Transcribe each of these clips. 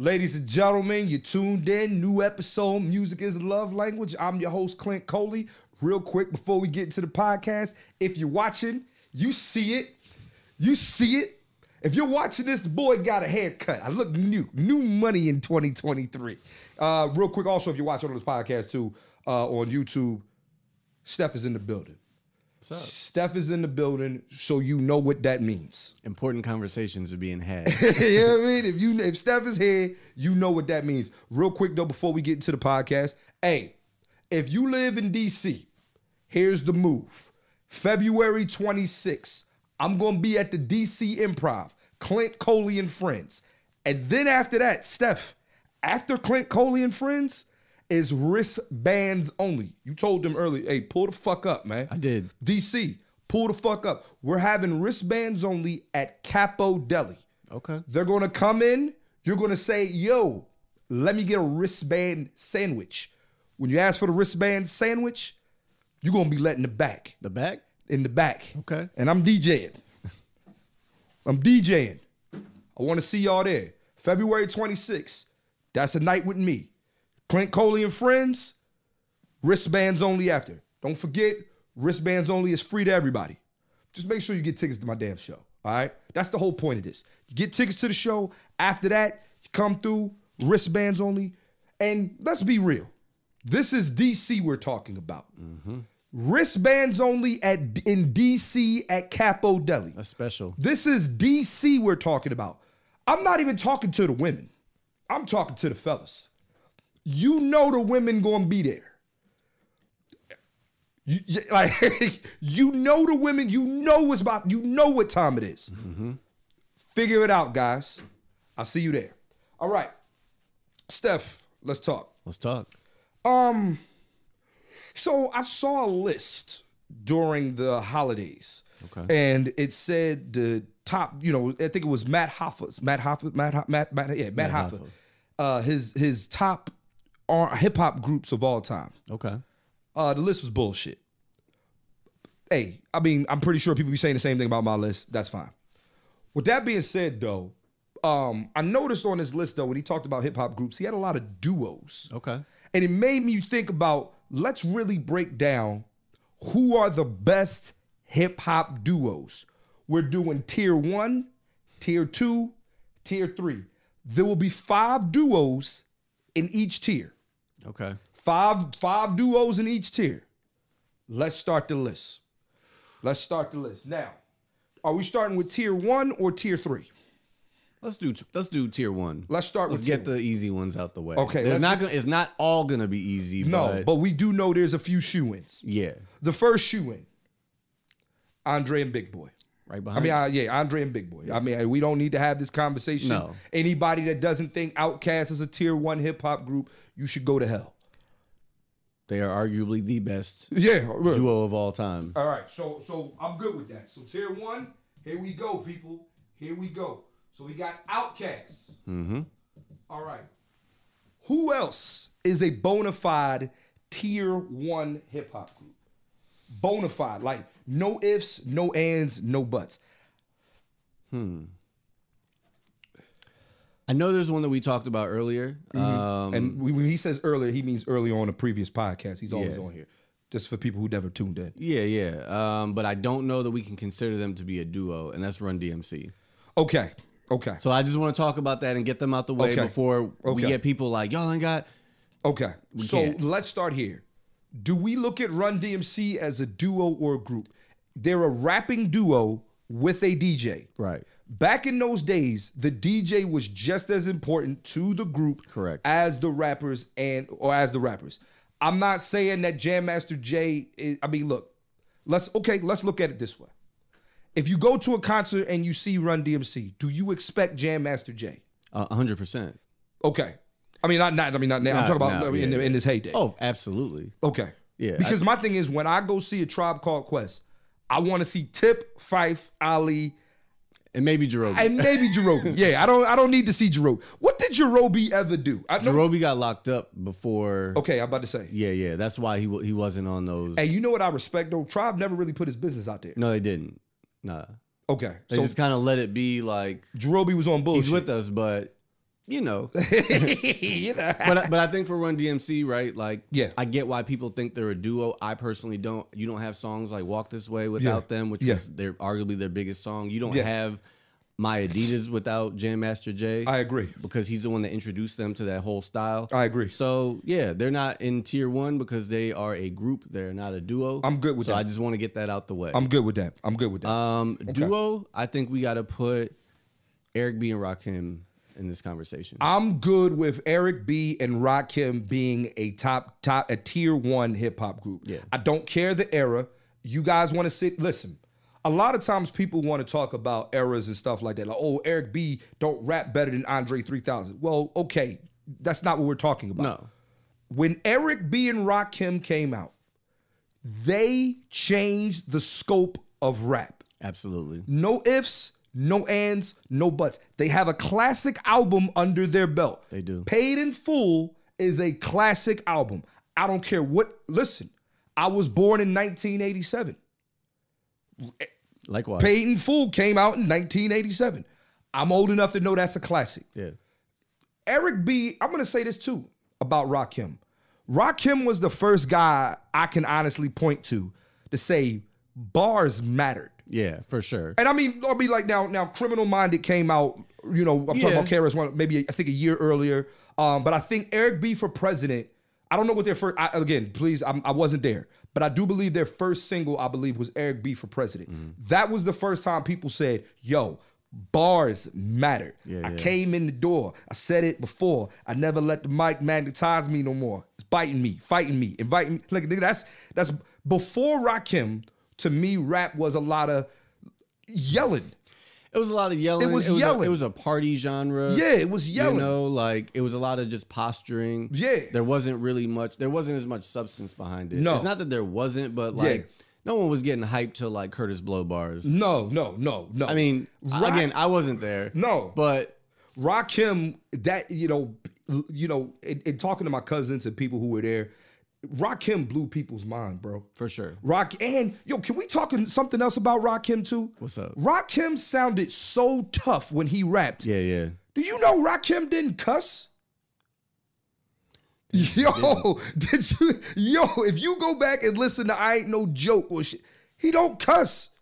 Ladies and gentlemen, you tuned in. New episode, Music is Love Language. I'm your host, Clint Coley. Real quick, before we get into the podcast, if you're watching, you see it. You see it. If you're watching this, the boy got a haircut. I look new. New money in 2023. Uh, real quick, also, if you're watching on this podcast too, uh, on YouTube, Stef is in the building. Stef is in the building, so you know what that means. Important conversations are being had. you know what I mean? If you if Stef is here, you know what that means. Real quick though, before we get into the podcast, hey, if you live in DC, here's the move. February 26th, I'm gonna be at the DC Improv, Clint Coley and Friends. And then after that, Stef, after Clint Coley and Friends, is wristbands only. You told them earlier, hey, pull the fuck up, man. I did. DC, pull the fuck up. We're having wristbands only at Capo Deli. Okay. They're gonna come in. You're gonna say, "Yo, let me get a wristband sandwich." When you ask for the wristband sandwich, you're gonna be letting the back, The back? in the back. Okay. And I'm DJing. I'm DJing. I want to see y'all there. February 26th. That's a night with me. Clint Coley and friends. Wristbands only after. Don't forget, wristbands only is free to everybody. Just make sure you get tickets to my damn show. All right? That's the whole point of this. You get tickets to the show. After that, you come through, wristbands only. And let's be real. This is DC we're talking about. Mm-hmm. Wristbands only at in DC at Capo Deli. That's special. This is DC we're talking about. I'm not even talking to the women. I'm talking to the fellas. You know the women gonna be there. You, you- like you know the women, you know what's about, you know what time it is. Figure it out, guys. I'll see you there. All right. Stef, let's talk. Let's talk. Um, so I saw a list during the holidays, Okay. and it said the top. You know, I think it was Math Hoffa's. Math Hoffa. Matt. Matt. Matt yeah. Matt, Math Hoffa. Hoffa. Uh, his his top hip hop groups of all time. Okay. Uh, the list was bullshit. Hey, I mean, I'm pretty sure people be saying the same thing about my list. That's fine. With that being said, though, um, I noticed on this list though when he talked about hip hop groups, he had a lot of duos. Okay. And it made me think about let's really break down who are the best hip hop duos. We're doing tier one, tier two, tier three. There will be five duos in each tier. Okay. Five five duos in each tier. Let's start the list. Let's start the list. Now, are we starting with tier one or tier three? Let's do let's do tier one. Let's start Let's with get tier the easy ones out the way. Okay, There's let's not gonna it's not all gonna be easy, No, but, but we do know there's a few shoe-ins. yeah. The first shoe-in, Andre and Big Boi. Right I mean, I, yeah, Andre and Big Boi. I mean, we don't need to have this conversation. No. Anybody that doesn't think Outkast is a tier one hip hop group, you should go to hell. they are arguably the best Yeah. duo of all time. All right. So, so I'm good with that. So tier one, here we go, people. Here we go. So we got Outkast. Mm-hmm. All right. Who else is a bona fide tier one hip hop group? Bona fide, like no ifs, no ands, no buts. Hmm. I know there's one that we talked about earlier. Um, And when he says earlier, he means earlier on a previous podcast. He's always Yeah. on here. Just for people who never tuned in. yeah, yeah. Um, but I don't know that we can consider them to be a duo, and that's Run DMC. Okay. Okay. So I just want to talk about that and get them out the way Okay. before we get people like y'all ain't got. Okay. So can't. let's start here. Do we look at Run DMC as a duo or a group? They're a rapping duo with a DJ. Right. Back in those days, the DJ was just as important to the group Correct. as the rappers and or as the rappers. I'm not saying that Jam Master Jay is, I mean, look, let's okay, let's look at it this way. If you go to a concert and you see Run DMC, do you expect Jam Master Jay? Hundred percent. Okay. I mean, not, not I mean, not now. I'm talking about I mean, in, yeah. in his heyday. Oh, absolutely. Okay. Yeah, Because my thing is, when I go see a tribe called Quest, I want to see Tip, Phife, Ali, And maybe Jarobi. and maybe Jarobi. yeah, I don't. I don't need to see Jarobi. What did Jarobi ever do? I know. Jarobi got locked up before. Okay, I'm about to say. Yeah, yeah. That's why he he wasn't on those. And you know what I respect though? Tribe never really put his business out there. no, they didn't. Nah. Okay, They so just kind of let it be like Jarobi was on bullshit. he's with us, but you know. you know. but but I think for Run DMC, right? Like, Yeah. I get why people think they're a duo. I personally don't. You don't have songs like "Walk This Way" without Yeah. them, which Yeah. was their arguably their biggest song. You don't Yeah. have "My Adidas" without Jam Master Jay. I agree. because he's the one that introduced them to that whole style. I agree. So yeah, they're not in tier one because they are a group. They're not a duo. I'm good with so that. I just want to get that out the way. I'm good with that. I'm good with that. um, duo. I think we got to put Eric B and Rakim in this conversation. I'm good with Eric B and Rakim being a top top a tier one hip hop group. Yeah. I don't care the era. You guys want to sit listen. A lot of times people want to talk about eras and stuff like that. Like, oh, Eric B don't rap better than Andre 3000. Well, okay, that's not what we're talking about. no, When Eric B and Rakim came out, they changed the scope of rap. absolutely. No ifs, no ands, no buts. They have a classic album under their belt. They do. Paid in Full is a classic album. I don't care what. Listen, I was born in 1987. Likewise. Paid in Full came out in 1987. I'm old enough to know that's a classic. yeah. Eric B, I'm gonna say this too about Rakim. Rakim was the first guy I can honestly point to to say bars mattered. Yeah, for sure. And I mean, I'll be like now, now Criminal Minded came out, you know, I'm talking Yeah. about KRS One, maybe I think a year earlier. Um, but I think Eric B for president, I don't know what their first I, again, please, I'm, I wasn't there. But I do believe their first single, I believe, was Eric B for president. Mm-hmm. That was the first time people said, yo, bars matter. Yeah, I yeah. came in the door. I said it before. I never let the mic magnetize me no more. It's biting me, fighting me, inviting me. Look, nigga, that's that's before Rakim, to me, rap was a lot of yelling. It was a lot of yelling. It was A, yelling. it was a party genre. Yeah, it was yelling. You know, like it was a lot of just posturing. Yeah. There wasn't really much. There wasn't as much substance behind it. No. It's not that there wasn't, but like no one was getting hyped to like Kurtis Blow bars. No, no, no, no. I mean, Rock- again, I wasn't there. No. but Rakim, that you know, you know, in, in talking to my cousins and people who were there, Rakim blew people's mind, bro. for sure. Rock and yo, can we talk something else about Rakim too? What's up? Rakim sounded so tough when he rapped. Yeah, yeah. Do you know Rakim didn't cuss? Yo, did you? Yo, if you go back and listen to "I Ain't No Joke" or shit, he don't cuss.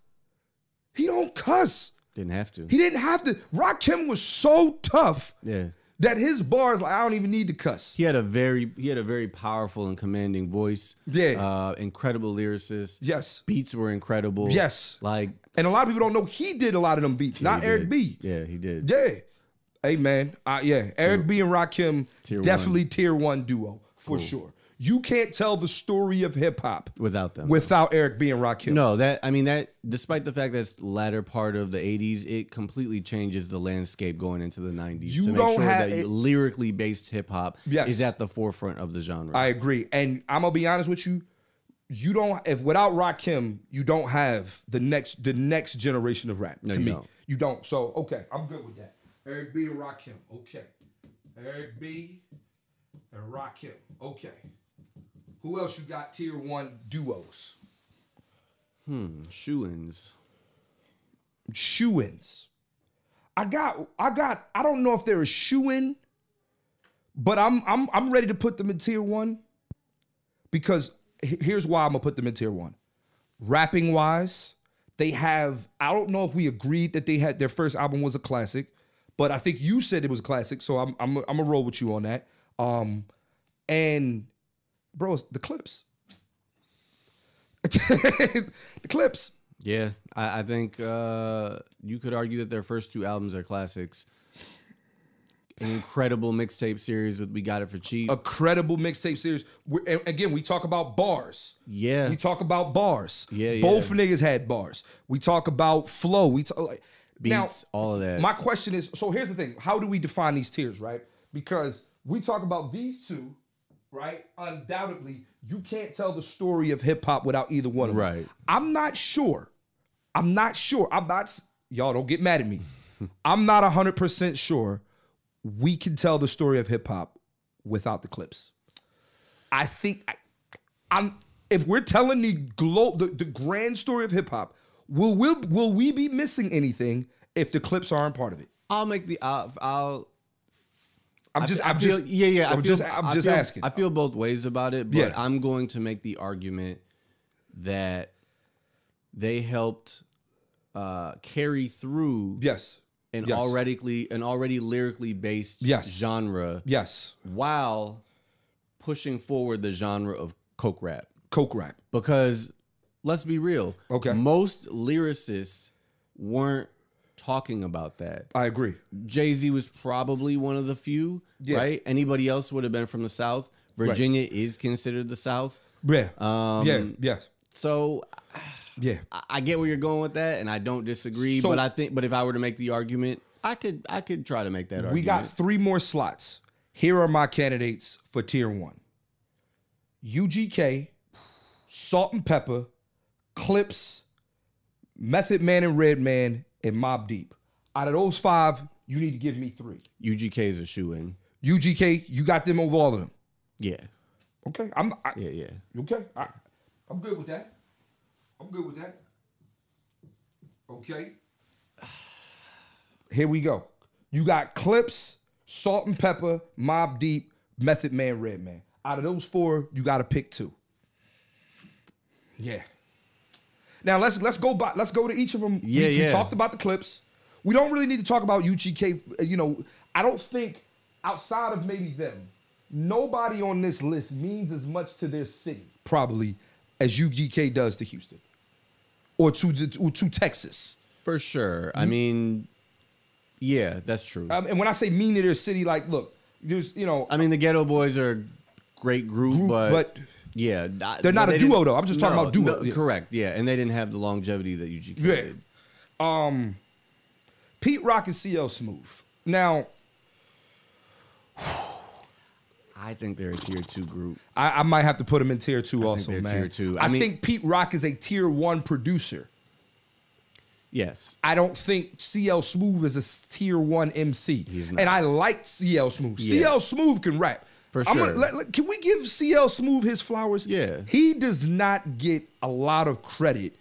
He don't cuss. Didn't have to. He didn't have to. Rakim was so tough yeah. That his bars like I don't even need to cuss. He had a very he had a very powerful and commanding voice. Yeah. Uh incredible lyricist. Yes, Beats were incredible. Yes. Like and a lot of people don't know he did a lot of them beats, not Eric did. B. Yeah, he did. Yeah. Hey man, uh, yeah, Eric B and Rakim Tier definitely tier one duo for sure. You can't tell the story of hip hop Without them. without Eric being and Rakim. No, that I mean that despite the fact that's latter part of the 80s, it completely changes the landscape going into the 90s You to make don't sure have- that it- lyrically based hip hop Yes. is at the forefront of the genre. I agree, and I'm gonna be honest with you. You don't if without Rakim, you don't have the next the next generation of rap. No, to you me, don't. you don't. So okay, I'm good with that. Eric B and Rakim. Okay, Eric B and Rakim. Okay. Who else you got tier one duos? Hmm, shoe-ins. shoe-ins. I got I got I don't know if they're a shoe-in, but I'm I'm I'm ready to put them in tier one because here's why I'm gonna put them in tier one. Rapping wise, they have I don't know if we agreed that they had their first album was a classic, but I think you said it was a classic, so I'm I'm I'm gonna roll with you on that. Um and bro, it's the Clipse. the Clipse. Yeah, I, I think uh, you could argue that their first two albums are classics. An incredible mixtape series with "We Got It for Cheap." a credible mixtape series. we and again, we talk about bars. yeah, We talk about bars. Yeah, yeah. Both niggas had bars. We talk about flow. We talk like now. beats, all of that. My question is: so here's the thing. How do we define these tiers, right? Because we talk about these two, right? Undoubtedly, you can't tell the story of hip hop without either one of them. Right. I'm not sure. I'm not sure. I'm not. Y'all don't get mad at me. I'm not hundred percent sure we can tell the story of hip hop without the Clipse. I think I, I'm. If we're telling the glo- the, the grand story of hip hop, will will will we be missing anything if the Clipse aren't part of it? I'll make the I'll, I'll I'm just, I I'm feel, just, yeah, yeah. I'm feel, just, I'm just feel- asking. I feel both ways about it, but Yeah. I'm going to make the argument that they helped uh, carry through yes, an yes. already an already lyrically based Yes. genre yes, while pushing forward the genre of coke rap. coke rap. Because let's be real, Okay. most lyricists weren't talking about that. I agree. Jay Z was probably one of the few, Yeah. right? Anybody else would have been from the South. Virginia is considered the South. Yeah, Um, yeah, yeah, So yeah. I- I get where you're going with that, and I don't disagree. So- but I think, but if I were to make the argument, I could, I could try to make that argument. We got three more slots. Here are my candidates for tier one UGK, Salt and Pepper, Clipse, Method Man and Redman, and Mobb Deep. Out of those five, you need to give me three. UGK is a shoe in. UGK, you got them over all of them. Yeah, Okay, I'm I, yeah, yeah. okay. I, I'm good with that. I'm good with that. Okay. Here we go. You got Clipse, Salt and Pepper, Mob Deep, Method Man, Redman. Out of those four, you got to pick two. Yeah. Now let's let's go by let's go to each of them. Yeah, we, we talked about the Clipse. We don't really need to talk about UGK. You know, I don't think outside of maybe them, nobody on this list means as much to their city probably as UGK does to Houston or to the or to Texas. For sure. I mean, yeah, that's true. Um, and when I say mean to their city, like, look, there's you know, I mean, the Geto Boys are a great group, Group, but, but yeah, they're not a duo, though. I'm just talking about duo, yeah. Correct. Yeah, and they didn't have the longevity that UGK Yeah. did. um, Pete Rock and CL Smooth. Now, I think they're a tier two group. I, I might have to put them in tier two also, they're man. tier two. I, I mean- think Pete Rock is a tier one producer. Yes. I don't think CL Smooth is a tier one MC. And I like CL Smooth. Yeah. CL Smooth can rap. For I'm gonna- let- let- can we give CL Smooth his flowers? Yeah. He does not get a lot of credit.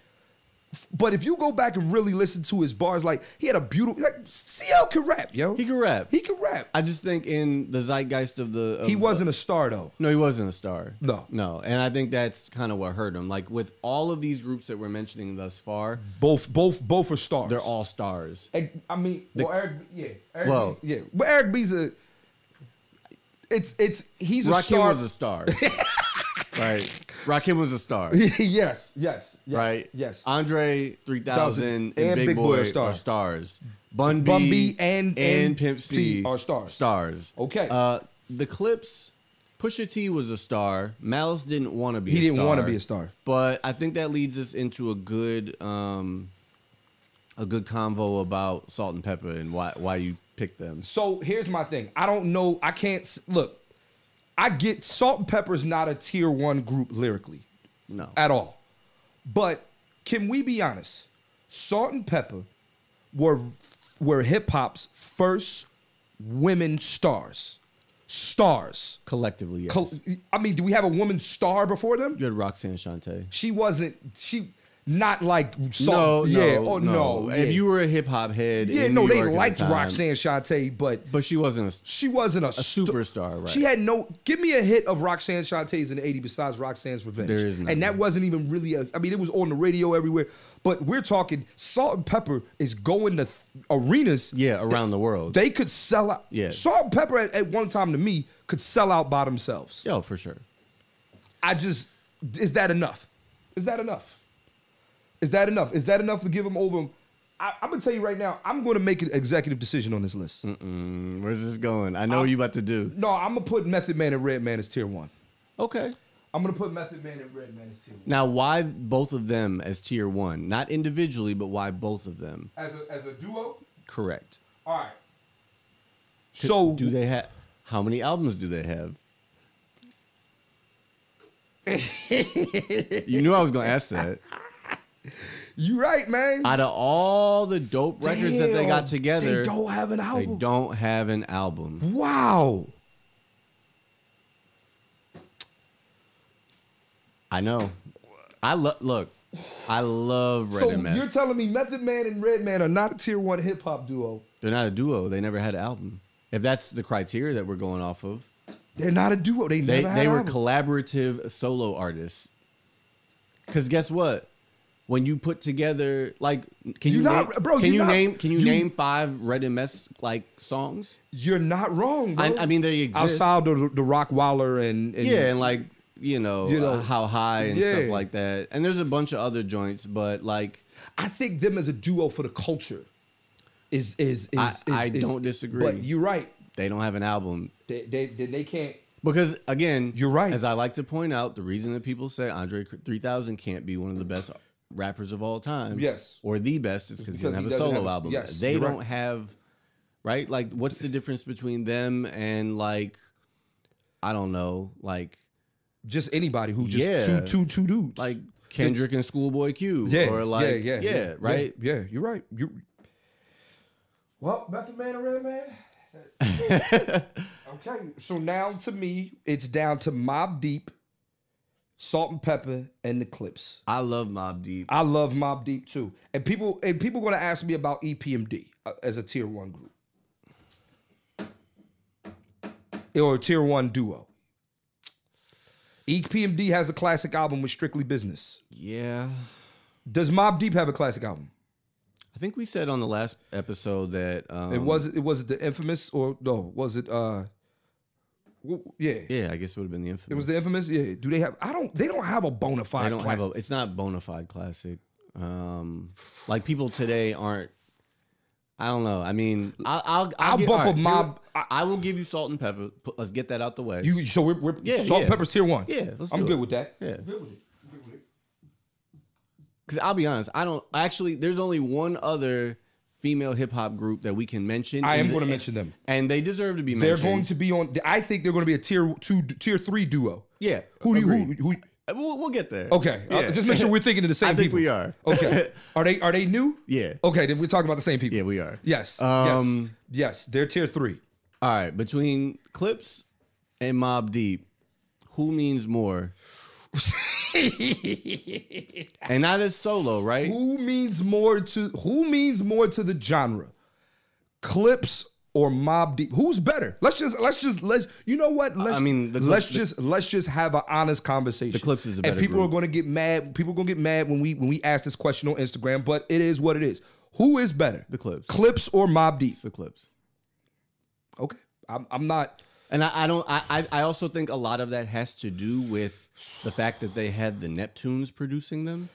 But if you go back and really listen to his bars, like he had a beautiful like CL can rap, yo. He can rap. He can rap. I just think in the zeitgeist of the of He wasn't a star though. No, he wasn't a star. No. no, and I think that's kind of what hurt him. Like with all of these groups that we're mentioning thus far, Both, both, both are stars. they're all stars. And, I mean, well, Eric, yeah, Eric Well- B's, yeah, but Eric B's a. It's it's he's a Rakim star. was a star, right? Rakim was a star, yes, yes, yes, right? yes. Andre 3000 and, and Big, Big Boi, Boy are are, stars. Bun B, Bun B and- and Pimp C C are stars. Stars. Okay. Uh, the Clipse, Pusha T was a star. Malice didn't want to be. He a didn't wanna be a star. But I think that leads us into a good, um, a good convo about Salt-N-Pepa and why why you picked them. So here's my thing. I don't know. I can't look. I get Salt-N-Pepa is not a tier one group lyrically No. at all, but can we be honest? Salt-N-Pepa were were hip hop's first women stars. Stars. Collectively, yes. Col- I mean, do we have a woman star before them? you had Roxanne Shante. She wasn't. She not like No, Salt. yeah. Oh, no, oh no. If yeah. you were a hip hop head, Yeah, in no, New they York at the liked time, Roxanne Shante, but but she wasn't a she wasn't a, a superstar, right? She had no. Give me a hit of Roxanne Shante's in the '80s besides Roxanne's Revenge. There is none. and that wasn't even really. A, I mean, it was on the radio everywhere. But we're talking Salt-N-Pepa is going to th- arenas. yeah, around the world. They could sell out. Yeah. Salt-N-Pepa at, at one time to me could sell out by themselves. Yeah, for sure. I just is that enough? Is that enough? Is that enough? Is that enough to give them over? I, I'm gonna tell you right now. I'm gonna make an executive decision on this list. Mm, Where's this going? I know what you about to do. No, I'm gonna put Method Man and Redman as tier one. Okay. I'm gonna put Method Man and Redman as tier one. Now, why both of them as tier one? Not individually, but why both of them? As a as a duo. Correct. All right. So Do they have? How many albums do they have? you knew I was gonna ask that. you right, man. Out of all the dope records that they got together, they don't have an album. they don't have an album. Wow. I know. I love. Look, I love Red So and you're telling me Method Man and Redman are not a tier one hip hop duo? They're not a duo. They never had an album. If that's the criteria that we're going off of, They're not a duo. They, they never had they were albums. collaborative solo artists. Because guess what? When you put together like, can you You're not- name, bro, Can you're not- name? Can you, you- name five Red and Meth like songs? You're not wrong, bro. I, I mean, they exist. outside the, the Rockwilder and, and yeah, and like you know, You know, uh, how high and yeah. stuff like that. And there's a bunch of other joints, but like I think them as a duo for the culture is is is. I- is, I is- don't disagree. But you're right. they don't have an album. They they they, they can't. Because again, You're right. As I like to point out, the reason that people say Andre 3000 can't be one of the best rappers of all time, Yes. or the best, is because he doesn't have he a doesn't solo have a- album. yes, they you're don't right. have, right? Like, what's the difference between them and like, I don't know, like Just anybody who just Yeah. two two two dudes. like Kendrick and Schoolboy Q, yeah, or like yeah, yeah, yeah, right. Yeah, yeah, you're right. You. Well, Method Man and Redman. okay, so now to me, it's down to Mobb Deep, Salt-N-Pepa, and the Clipse. I love Mobb Deep. I love Mobb Deep too, and people and people going to ask me about EPMD uh, as a tier one group or a tier one duo. EPMD has a classic album with Strictly Business. Yeah, Does Mobb Deep have a classic album? I think we said on the last episode that um, It was it was it the infamous or no? Was it uh? W- Yeah, Yeah, I guess it would have been the infamous. it was the infamous. Yeah. Do they have? I don't. They don't have a bona fide. I don't have a. It's not bona fide classic. Um, like people today aren't. I don't know. I mean, I'll I'll, I'll, I'll get- bump all a Mob- here- I, will give you Salt-N-Pepa. Put, let's get that out the way. You so we're, we're Yeah, Salt and yeah. Pepper's tier one. Yeah, let's I'm do good it. with that. Yeah. I'm good with it. I'm good with it. Because I'll be honest, I don't actually. There's only one other female hip hop group that we can mention. I am going to mention them. and they deserve to be mentioned. They're going to be on. I think they're going to be a tier two, tier three duo. Yeah, Who do you? Who, who? We'll, we'll get there. Okay, uh, Yeah. just make sure we're thinking of the same I think people. we are. Okay, are they are they new? Yeah. Okay, then we're talking about the same people. Yeah, we are. Yes. Um, yes. Yes. They're tier three. All right, between Clipse and Mobb Deep, who means more? and not as solo, right? Who means more to who means more to the genre? Clipse or Mobb Deep? Who's better? Let's just let's just let's you know what? Let's I mean, the let's the- just let's just have an honest conversation. The Clipse is a and people group. are going to get mad. People are going to get mad when we when we ask this question on Instagram, but it is what it is. Who is better? The Clipse. Clipse or Mobb Deep? It's the Clipse. Okay, I'm I'm not. And I, I don't. I, I- also think a lot of that has to do with the fact that they had the Neptunes producing them,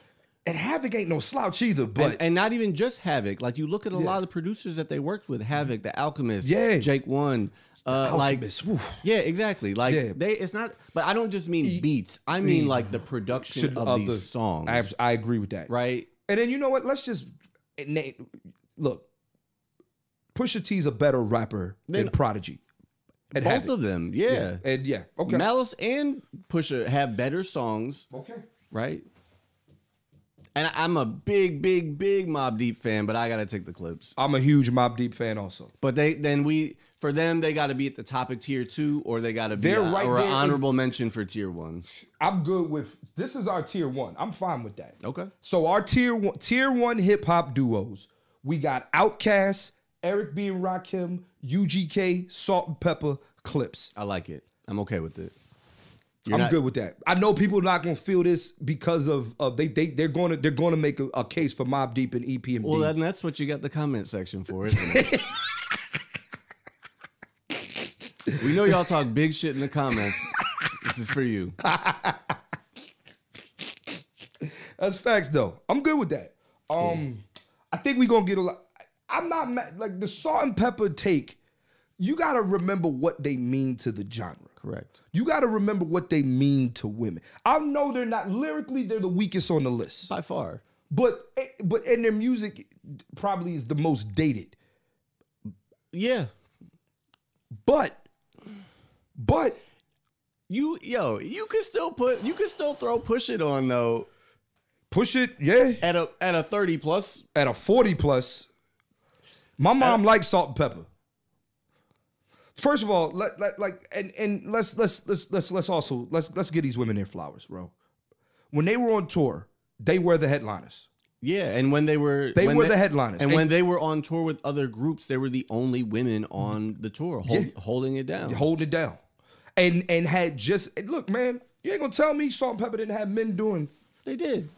And Havoc ain't no slouch either, but and, and not even just Havoc. Like you look at a lot of the producers that they worked with, Havoc, The Alchemist, Yeah. Jake One, uh, like Alchemist, woof. yeah, exactly. Like Yeah. they, it's not. But I don't just mean beats. I mean like the production should- of, these songs, I, I agree with that. right? And then you know what? Let's just look. Pusha T's a better rapper than Prodigy. And Both Havoc. of them, yeah. And yeah, okay. Malice and Pusha have better songs, okay. right? And I'm a big, big, big Mobb Deep fan, but I gotta take the Clipse. I'm a huge Mobb Deep fan also. But they then we for them they got to be at the top of tier two, or they got to be They're a, right or an honorable mention for tier one. I'm good with this is our tier one. I'm fine with that. Okay. So our tier one tier one hip hop duos, we got Outkast, Eric B. and Rakim, UGK, Salt and Pepper, Clipse. I like it. I'm okay with it. You're I'm not- good with that. I know people are not gonna feel this because of, of they they they're gonna they're gonna make a, a case for Mobb Deep and EPMD. Well, then that's what you got the comment section for, isn't it? we know y'all talk big shit in the comments. this is for you. That's facts though. I'm good with that. Um, I think we gonna get a lot. I'm not mad. Like the Salt-N-Pepa take. You gotta remember what they mean to the genre. Correct. You gotta remember what they mean to women. I know they're not lyrically. They're the weakest on the list, By far. but eh, but and their music probably is the most dated. Yeah. But but You yo, you can still put you can still throw push it on though push it, yeah. at a at a 30 plus. At a forty plus, my mom likes Salt-N-Pepa. First of all, let, let like and and let's let's let's let's let's also let's let's give these women their flowers, bro. When they were on tour, they were the headliners. Yeah, and when they were They were the headliners. and, And- when they were on tour with other groups, they were the only women on the tour hold, Yeah. holding it down. holding it down, and and had just look, man. You ain't gonna tell me Salt-N-Pepa didn't have men doing. They did.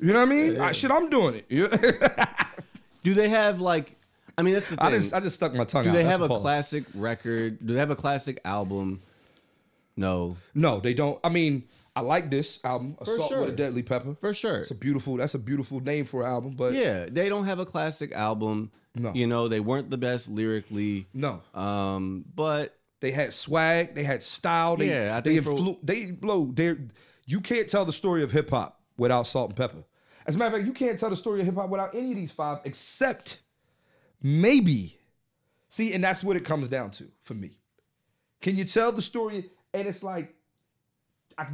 You know what I mean? I, shit, I'm doing it. Do they have like? I mean, that's the thing. I just I just stuck my tongue out. Do out. they That's have a pause. classic record? Do they have a classic album? No, No, they don't. I mean, I like this album, Assault sure. with a Deadly Pepper. for sure. It's a beautiful. That's a beautiful name for an album, but Yeah, they don't have a classic album. No. you know they weren't the best lyrically. no. Um, but They had swag. They had style. They, Yeah, I they think for- influ- They blow. They you can't tell the story of hip hop without Salt-N-Pepa. As a matter of fact, you can't tell the story of hip hop without any of these five, except maybe. See, and that's what it comes down to for me. Can you tell the story? And it's like, I,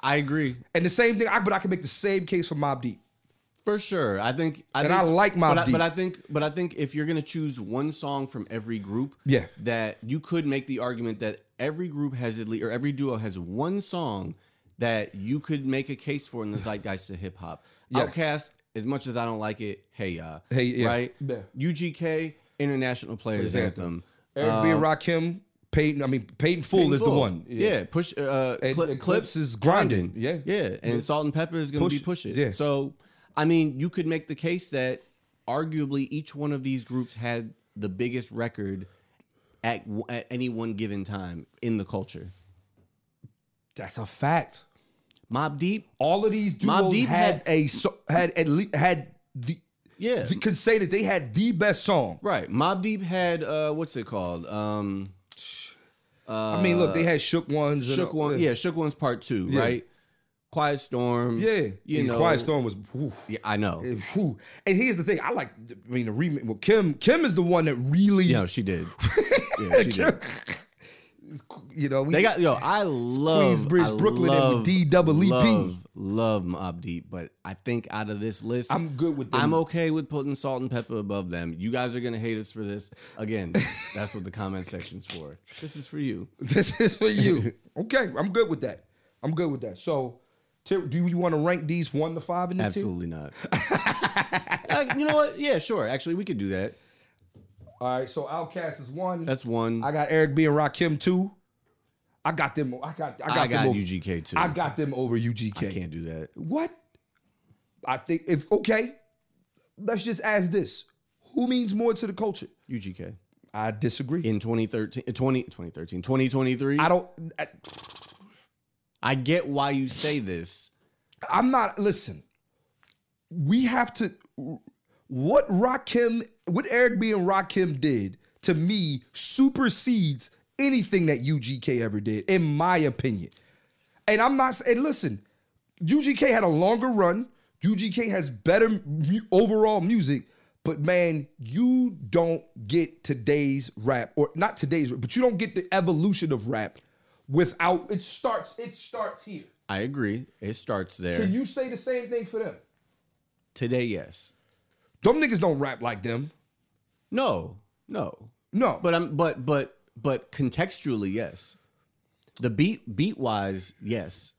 I agree and the same thing. I, but I can make the same case for Mobb Deep. for sure. I think, I And think, I like Mobb but I, Deep. but I think, but I think if you're gonna choose one song from every group, Yeah. that you could make the argument that every group has at least, or every duo has one song that you could make a case for in the zeitgeist of hip hop. Yeah. Outkast, as much as I don't like it, hey ya, Hey, yeah. right? Yeah. UGK, International Players Players Anthem. Eric B. and Rakim, Peyton. I mean, Paid in Full is the one. Yeah, push uh And- Cli- and Clipse Clipse is grinding. Yeah. Yeah, and Salt-N-Pepa is going to Push be pushing. Yeah. So, I mean, you could make the case that arguably each one of these groups had the biggest record at, w- at any one given time in the culture. That's a fact. Mobb Deep, All of these duos Deep had, had- a so, had at least had the yeah, you could say that they had the best song. right. Mobb Deep had uh, what's it called? Um, I mean, look, they had shook ones. and- Shook One, yeah, Shook One's Part Two, Yeah. right? Quiet Storm, yeah. you And know, Quiet Storm was. whew, Yeah, I know. whew. And here's the thing, I like. I mean, the remix. Well, Kim, Kim is the one that really. Yeah, she did. Yeah, she did. You know, we, They got yo. I love Queensbridge, Brooklyn, and love, D double EP. Love, love Mobb Deep, but I think out of this list, I'm good with them. I'm okay with putting Salt-N-Pepa above them. You guys are gonna hate us for this. Again, that's what the comment section's for. This is for you. This is for you. okay, I'm good with that. I'm good with that. So, do you want to rank these one to five in this tier? Absolutely not. Uh, you know what? Yeah, sure. Actually, we could do that. All right, so Outkast is one. That's one. I got Eric B and Rakim two. I got them. I got. I got, I got them over, UGK too. I got them over UGK. I can't do that. What? I think if okay, let's just ask this: Who means more to the culture? UGK I disagree. in 2013, uh, 20, 2013, 2023. I don't. I, I get why you say this. I'm not. Listen, we have to. What Rakim, what Eric B and Rakim did to me supersedes anything that UGK ever did, in my opinion. And I'm not saying. Listen, UGK had a longer run. UGK has better mu- overall music. But man, you don't get today's rap, or not today's rap, but you don't get the evolution of rap without it starts. It starts here. I agree. It starts there. Can you say the same thing for them? Today, yes. Them niggas don't rap like them. No, no. No. But I'm but but but contextually, yes. The beat beat wise, yes.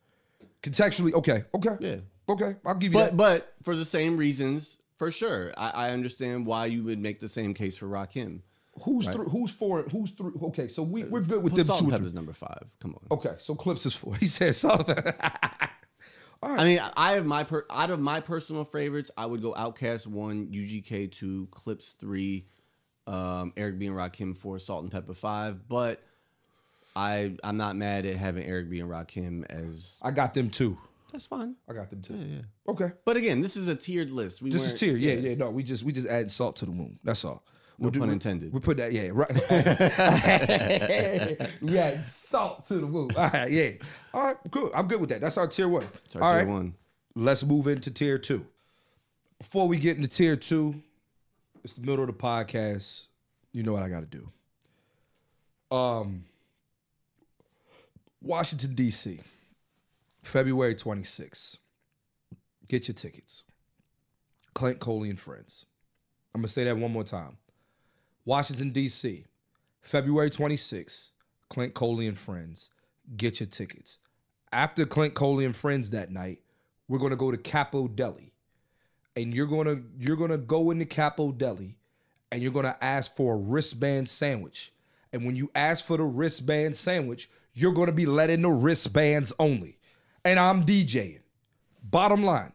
contextually, okay, okay. Yeah. Okay, I'll give you But that. but for the same reasons, for sure. I, I understand why you would make the same case for Rakim. Who's thr- who's four? Who's three? Okay, so we we're good with Put them Salt two. and and three. Pepper's number five. Come on. Okay, so Clipse is four. He said I mean, I have my per, out of my personal favorites, I would go Outkast one, UGK two, Clipse three, um, Eric B and Rakim four, Salt-N-Pepa five. But I I'm not mad at having Eric B and Rakim as I got them too. that's fine. I got them too. Yeah, yeah. Okay, But again, this is a tiered list. We this is weren't- tier. Yeah, yeah, No, we just we just add salt to the wound. That's all. No do- pun we- intended. We put that. Yeah, right. we add salt to the wound. All right, yeah. All right, good. I'm good with that. That's our tier one. It's our all tier right, one. let's move into tier two. Before we get into tier two, it's the middle of the podcast. You know what I got to do. Um, Washington D.C., February 26th. Get your tickets. Clint Coley and friends. I'm gonna say that one more time. Washington D.C., February 26th. Clint Coley and friends. Get your tickets. After Clint Coley and friends that night, we're gonna go to Capo Deli. and you're gonna you're gonna go into Capo Deli and you're gonna ask for a wristband sandwich. And when you ask for the wristband sandwich, you're gonna be letting the wristbands only. And I'm DJing. Bottom line,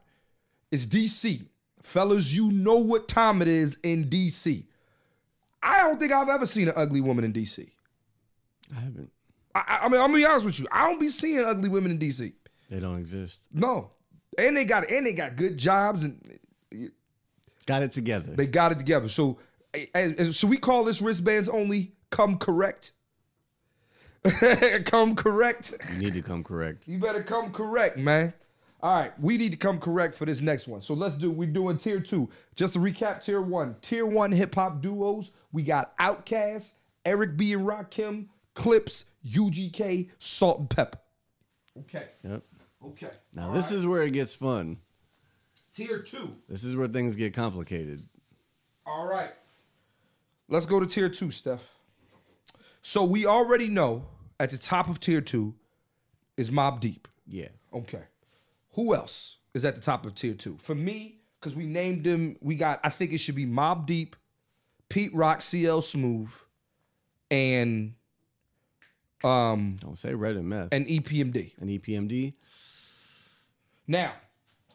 it's DC. Fellas, you know what time it is in DC. I don't think I've ever seen an ugly woman in DC. I haven't. I, I mean, I'm gonna be honest with you. I don't be seeing ugly women in DC. They don't exist. No, and they got and they got good jobs and Got it together. they got it together. So, should we call this wristbands only? Come correct. come correct. you need to come correct. You better come correct, man. All right, we need to come correct for this next one. So let's do. We're doing tier two. Just to recap, tier one. Tier one hip hop duos. We got Outkast, Eric B and Rakim, Clipse, UGK, Salt-N-Pepa. Okay. Yep. Okay. Now All this right. is where it gets fun. tier two. This is where things get complicated. All right. Let's go to tier two, Stef. So we already know at the top of tier two is Mobb Deep. Yeah. Okay. Who else is at the top of tier two? For me, because we named them, we got, I think it should be Mobb Deep, Pete Rock, CL Smooth, and um Don't say red and meth. and EPMD. And EPMD. Now,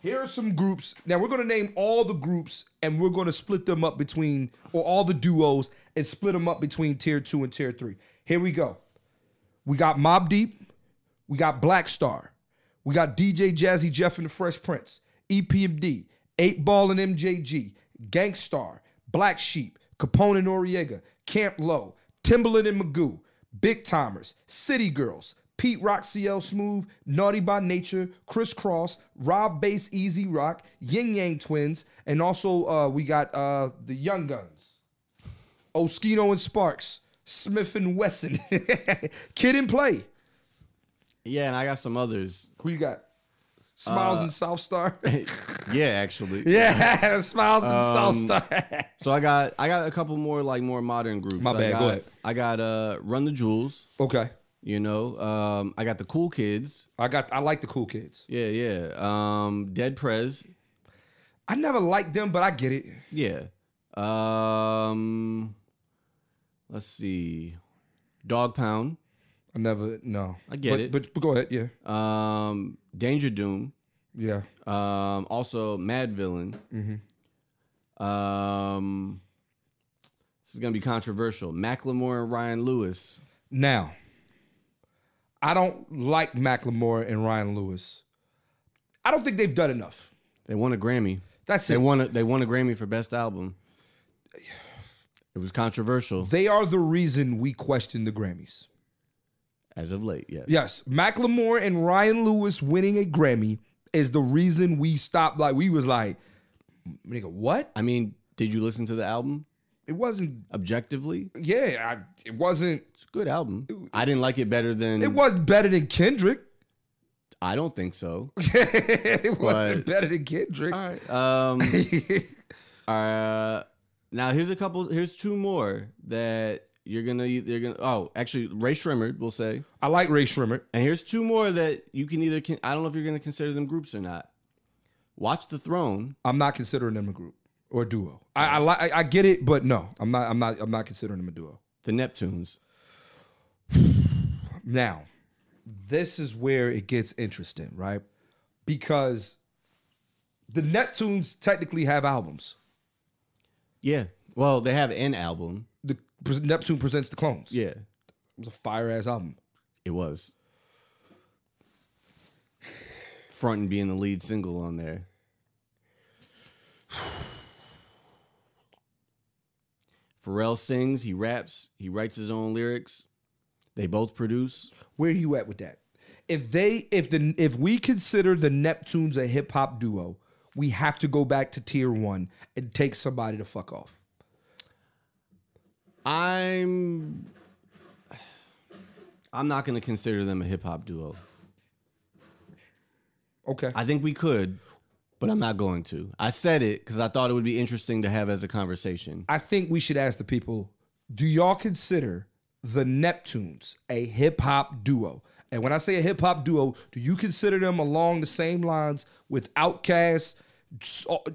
here are some groups. Now we're gonna name all the groups and we're gonna split them up between or all the duos and split them up between tier two and tier three. Here we go. We got Mobb Deep, we got Black Star, we got DJ Jazzy Jeff and the Fresh Prince, EPMD, 8 Ball and MJG, Gang Starr, Black Sheep, Capone and Noreaga, Camp Lo, Timbaland and Magoo, Big Tymers, City Girls, Pete Rock CL Smooth, Naughty by Nature, Kris Kross, Rob Base E-Z Rock, Ying Yang Twins, and also uh, we got uh, the Young Gunz. Oskino and Sparks, Smith and Wesson, Kid and Play. Yeah, and I got some others. Who you got? Smiles and South Star. yeah, actually. yeah, Smiles and South Um, Star. So I got I got a couple more like more modern groups. My I bad, got, go ahead. I got uh Run the Jewels. okay, You know, um, I got the Cool Kids. I got. I like the cool kids. Yeah, yeah. Um, Dead Prez. I never liked them, but I get it. Yeah. Um, let's see. Dog Pound. I never. No, I get but, it. But, but go ahead. Yeah, Um, Danger Doom. yeah. Um, also Madvillain. Um, this is gonna be controversial. Macklemore and Ryan Lewis. Now, I don't like Macklemore and Ryan Lewis. I don't think they've done enough. They won a Grammy. That's They it. won a, they won a Grammy for best album. It was controversial They are the reason we question the Grammys. As of late. Yes. Yes, Macklemore and Ryan Lewis winning a Grammy is the reason we stopped. Like we was like, nigga, what? I mean, did you listen to the album It wasn't. objectively? Yeah, I, it wasn't. It's a good album. I didn't like it better than. It wasn't better than Kendrick. I don't think so. it wasn't better than Kendrick. All right. Um. uh. Now here's a couple. Here's two more that you're gonna. You're gonna. Oh, actually, Rae Sremmurd will say. I like Rae Sremmurd. And here's two more that you can either. Can, I don't know if you're gonna consider them groups or not. Watch the Throne. I'm not considering them a group or a duo. I I, li- I I get it, but no, I'm not. I'm not. I'm not considering them a duo. The Neptunes. Now, this is where it gets interesting, right? Because the Neptunes technically have albums. Yeah. Well, they have an album. Neptune presents the clones. Yeah. It was a fire ass album. It was. Front and being the lead single on there. Pharrell sings, he raps, he writes his own lyrics. They both produce. Where are you at with that? If they if the if we consider the Neptunes a hip hop duo, we have to go back to tier one and take somebody to fuck off. I'm I'm not going to consider them a hip hop duo. Okay. I think we could, but I'm not going to. I said it cuz I thought it would be interesting to have as a conversation. I think we should ask the people, do y'all consider the Neptunes a hip hop duo? And when I say a hip hop duo, do you consider them along the same lines with Outkast,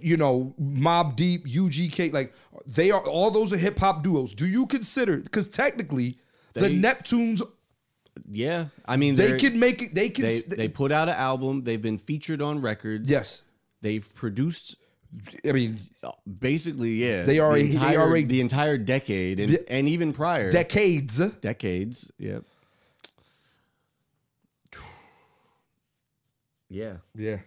you know, Mobb Deep, UGK, like they are all those are hip hop duos. Do you consider because technically the Neptunes Yeah, I mean they can make it. They can. They they put out an album. They've been featured on records. yes, they've produced I mean uh, basically yeah. They are the a- they entire, are a- the entire decade and, De- and even prior decades. decades. Yep. Yeah. Yeah,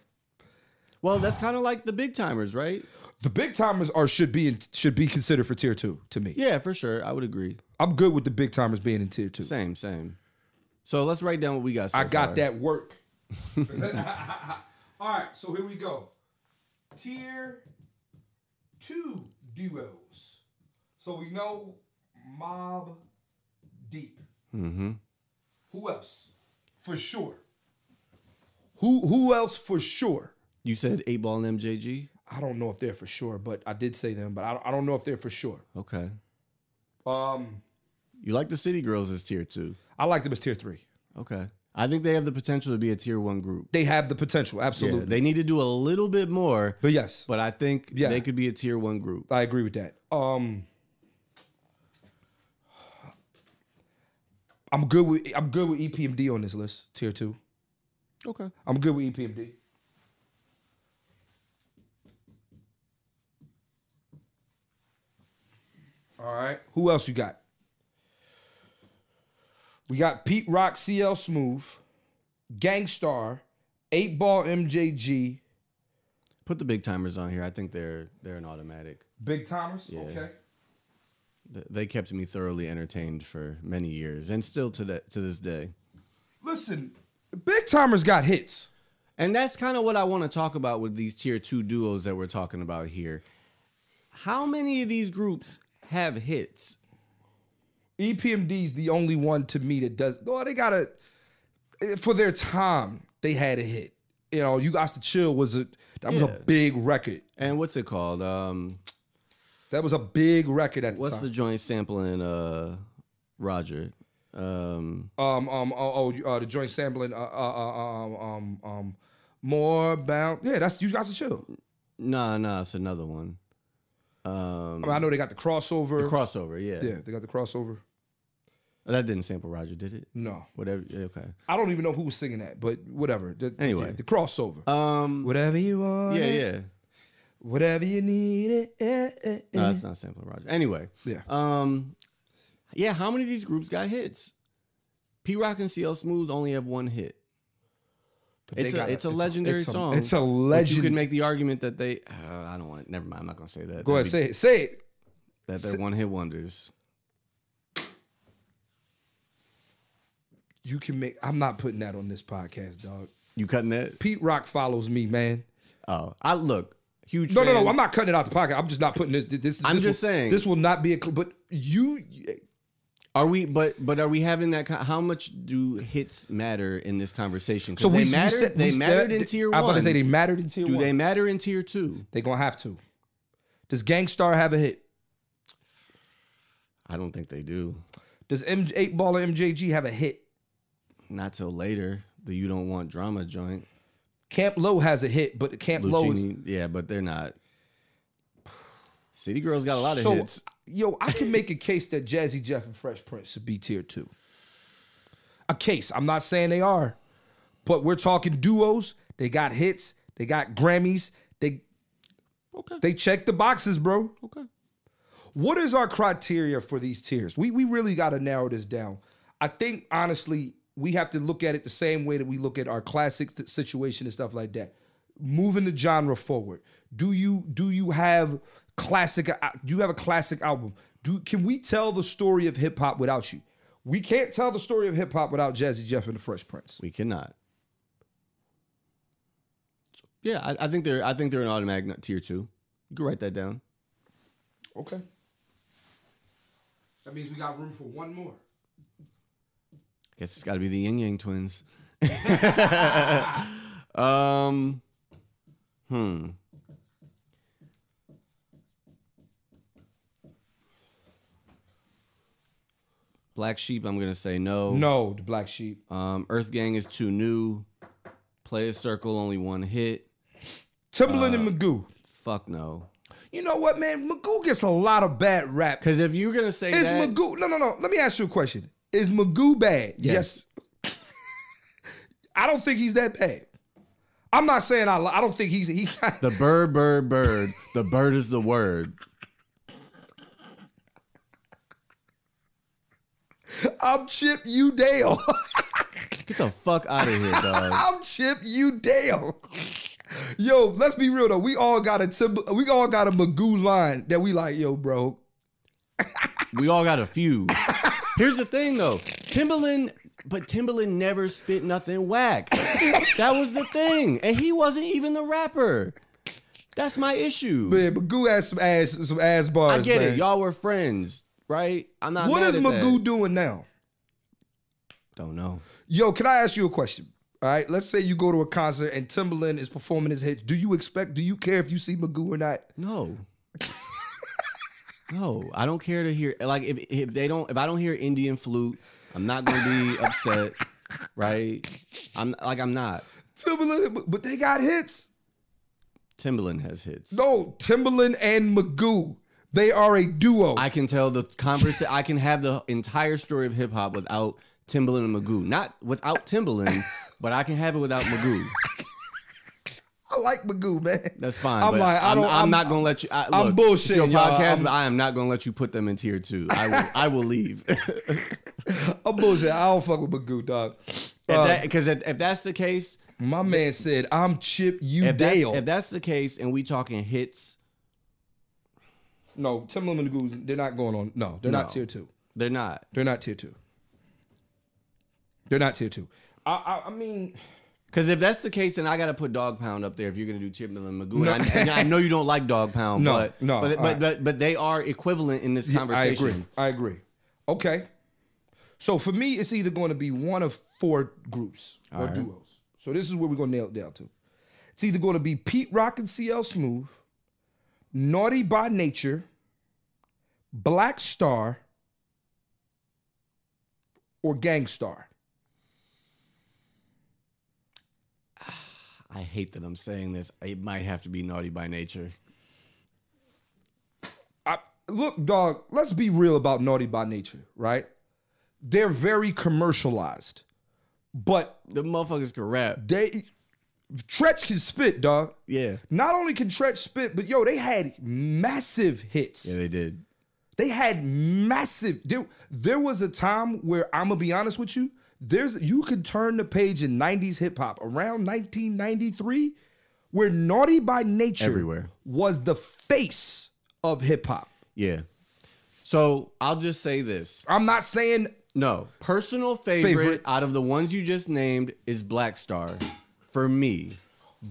Well, that's kind of like the Big Tymers, right? the Big Tymers are should be in, should be considered for tier two to me. Yeah, for sure. I would agree. I'm good with the Big Tymers being in tier two. Same, same. So let's write down what we got. So I got far. that work. All right, so here we go. Tier two duos. So we know Mobb Deep. Mm-hmm. Who else? For sure. Who who else for sure? You said eight ball and MJG. I don't know if they're for sure, but I did say them, but I don't, I don't know if they're for sure. Okay. Um, You like the City Girls as tier two. I like them as tier three. Okay. I think they have the potential to be a tier one group. They have the potential, Yeah, absolutely. they need to do a little bit more, but yes, but I think Yeah. they could be a tier one group. I agree with that. Um, I'm good with I'm good with EPMD on this list, tier two. Okay. I'm good with EPMD. All right. Who else you got? We got Pete Rock, CL Smooth, Gang Starr, Eight Ball MJG, Put the Big Tymers on here. I think they're they're an automatic. Big Tymers. Okay. They kept me thoroughly entertained for many years, and still to that to this day. Listen, Big Tymers got hits. And that's kind of what I want to talk about with these tier two duos that we're talking about here. How many of these groups have hits? EPMD is the only one to me that does. Oh, they got a for their time. They had a hit. You know, you got to chill was a that was Yeah. a big record. And what's it called? Um, That was a big record at the what's the joint sampling? Uh, Roger. Um, um um oh, oh uh, the joint sampling uh, uh, uh um um um more about Yeah, that's you got to chill. nah, nah, it's another one. Um, I, mean, I know they got the crossover. The crossover. Yeah. yeah, they got the crossover. that didn't sample Roger, did it? No, Whatever. Okay. I don't even know who was singing that, but whatever. The- Anyway. yeah, the crossover. Um, whatever you want. yeah, yeah. Whatever you need it. eh, eh, eh. No, that's not sampling Roger. Anyway. Yeah. Um, yeah. How many of these groups got hits? Pete Rock and CL Smooth only have one hit. But It's a got it's a legendary it's a- song. It's a legend. you could make the argument that they. Uh, I don't want. Never mind. I'm not gonna say that. Go ahead, say it. Say it. that. They're one hit wonders. You can make. I'm not putting that on this podcast, dog. You cutting that? Pete Rock follows me, man. Oh, I look huge. No, no, fan. no. I'm not cutting it out the podcast. I'm just not putting this. This. I'm this just will- saying. This will not be a. But you. Are we? But but are we having that? How much do hits matter in this conversation? So we they mattered. said- they mattered said- in tier I'm about to say they mattered in tier do one. they matter in tier two? They gonna have to. Does Gang Starr have a hit? I don't think they do. Does M Eight Ball or MJG have a hit? Not till later. The you don't want drama joint. Camp Lo has a hit, but Camp Lo is yeah, but they're not. City Girls got a lot of so. hits. Yo, I can make a case that Jazzy Jeff and Fresh Prince should be tier two. A case. I'm not saying they are, but we're talking duos. They got hits. They got Grammys. They Okay. they check the boxes, bro. Okay. What is our criteria for these tiers? We we really got to narrow this down. I think honestly, we have to look at it the same way that we look at our classic situation and stuff like that. Moving the genre forward. Do you do you have classic? uh, Do you have a classic album? Do can we tell the story of hip hop without you? We can't tell the story of hip hop without Jazzy Jeff and the Fresh Prince. We cannot. Yeah, I, I think they're. I think they're an automatic tier two. You can write that down. Okay. That means we got room for one more. I Guess it's got to be the Yin Yang Twins. um, hmm. Black Sheep, I'm gonna say no. No, the Black Sheep. Um, Earth Gang is too new. Playaz Circle only one hit. Timbaland and Magoo. Fuck no. You know what, man? Magoo gets a lot of bad rap. Because if you're gonna say Is that, Magoo? No, no, no. Let me ask you a question. Is Magoo bad? Yes. I don't think he's that bad. I'm not saying I. I don't think he's. He's. the bird, bird, bird, the bird is the word. I'm Chip U Dale. Get the fuck out of here, dog. I'm Chip U Dale. Yo, let's be real though. We all got a Timber, we all got a Magoo line that we like. Yo, bro. We all got a few. Here's the thing though. Timbaland but Timbaland never spit nothing whack. that was the thing. And he wasn't even the rapper. That's my issue. Man, Magoo has some ass, some ass bars. I get man. it. Y'all were friends, right? I'm not What mad is at that. Magoo doing now? Don't know. Yo, can I ask you a question? All right, let's say you go to a concert and Timbaland is performing his hits. Do you expect? Do you care if you see Magoo or not? No. no, I don't care to hear like if if they don't if I don't hear Indian flute, I'm not gonna be upset, right? I'm like I'm not. Timbaland, but they got hits. Timbaland has hits. No, Timbaland and Magoo, they are a duo. I can tell the conversation. I can have the entire story of hip hop without Timbaland and Magoo. Not without Timbaland, but I can have it without Magoo. I like Magoo, man. That's fine. I'm like, I don't- I'm I'm- not gonna let you. I, look, bullshitting, It's your podcast, I'm- but I am not gonna let you put them in tier two. I will. I will leave. I'm bullshit. I don't fuck with Magoo, dog. Uh, Because if, if that's the case, my man said, "I'm Chip You if that's, Dale." if that's the case, and we talking hits, no, Timbaland and Magoo, they're not going on. No, they're No. not tier two. they're not. They're not tier two. They're not tier two. I, I, I mean, Because if that's the case, then I got to put Dog Pound up there if you're gonna do Timbaland and Magoo. And I, and I know you don't like Dog Pound, No, but no, but, but, right. but but they are equivalent in this conversation. I conversation. agree. I agree. Okay. So for me, it's either going to be one of four groups or right. duos. So this is where we're going to nail it down to. It's either going to be Pete Rock and CL Smooth, Naughty by Nature, Black Star, or Gang Starr. Ah, I hate that I'm saying this. It might have to be Naughty by Nature. I, look, dog, let's be real about Naughty by Nature, right? They're very commercialized, but The motherfuckers can rap. they Treach can spit, dog. Yeah. Not only can Treach spit, but yo, they had massive hits. Yeah, they did. They had massive. There, there was a time where I'm gonna be honest with you. There's you could turn the page in '90s hip hop around 1993, where Naughty by Nature Everywhere. was the face of hip hop. Yeah. So I'll just say this. I'm not saying No, personal favorite, Favorite. out of the ones you just named is Black Star for me.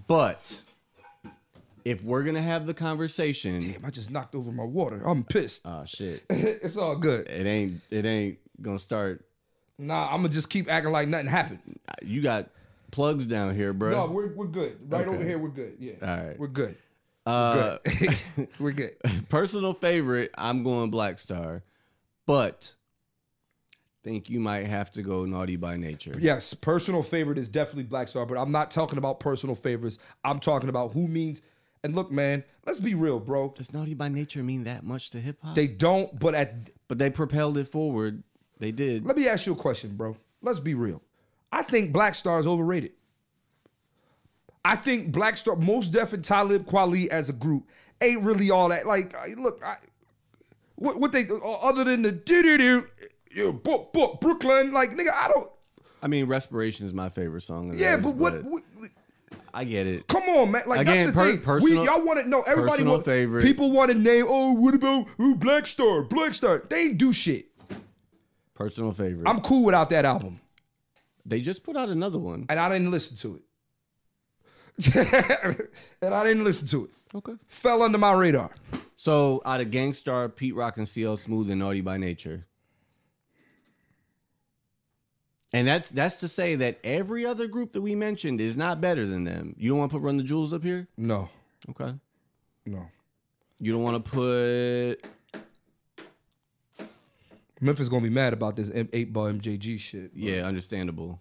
But if we're gonna have the conversation, damn. I just knocked over my water. I'm pissed. oh shit, it's all good. it ain't it ain't gonna start. Nah, I'm gonna just keep acting like nothing happened. You got plugs down here, bro. No, we're we're good. Right Okay. over here, we're good. Yeah. All right. We're good. Uh, We're good. we're good. personal favorite, I'm going Black Star, but think you might have to go Naughty by Nature. Yes, personal favorite is definitely Black Star, but I'm not talking about personal favorites. I'm talking about who means. And look, man, let's be real, bro. Does Naughty by Nature mean that much to hip hop? They don't, but at but they propelled it forward. They did. let me ask you a question, bro. Let's be real. I think Black Star is overrated. I think Black Star, Mos Def and Talib Kweli as a group ain't really all that. Like, look, I, what, what they other than the do do do, you book book Brooklyn, like nigga, I don't. I mean, Respiration is my favorite song. of Yeah, theirs, but what, what I get it. Come on, man. Like Again, that's the per- thing. personal- we, y'all want to know. Everybody want favorite. People want to name. Oh, what about ooh, Black Star? Black Star. They ain't do shit. Personal favorite. I'm cool without that album, they just put out another one. and I didn't listen to it. and I didn't listen to it. Okay. Fell under my radar. So out of Gang Starr, Pete Rock, and CL Smooth, and Naughty by Nature. And that's that's to say that every other group that we mentioned is not better than them. You don't want to put Run the Jewels up here? No, Okay. no. You don't want to put Memphis gonna be mad about this M- eight ball MJG shit. yeah, understandable.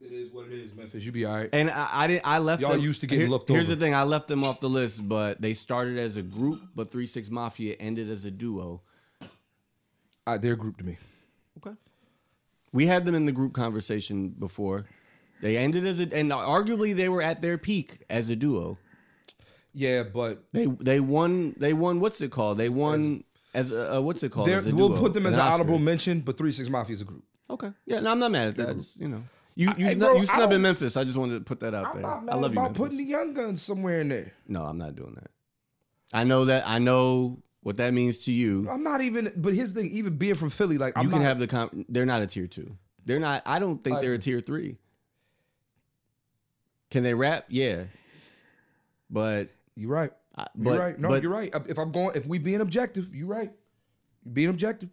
It is what it is, Memphis. You be all right. And I, I didn't. I left. Y'all used to getting looked Here's over. the thing: I left them off the list, but they started as a group. But Three Six Mafia ended as a duo. Uh, they're a group to me. Okay. We had them in the group conversation before. They ended as a, and arguably they were at their peak as a duo. Yeah, but They they won. They won. What's it called? They won as a uh, what's it called? As a we'll duo, put them as an Oscar. honorable mention. But Three Six Mafia is a group. Okay. Yeah. No, I'm not mad at that. You know, you you, snub, bro, you snub in Memphis. I just wanted to put that out I'm there. not mad I love you, about Memphis. putting the Young Gunz somewhere in there. no, I'm not doing that. I know that. I know what that means to you. I'm not even. But here's the thing: even being from Philly, like I'm you can not, have the. Com- they're not a tier two. They're not. I don't think they're a tier three. Can they rap? Yeah. But You're right. I- You're right. No, but- you're right. If I'm going, if we being objective, you're right. Being objective.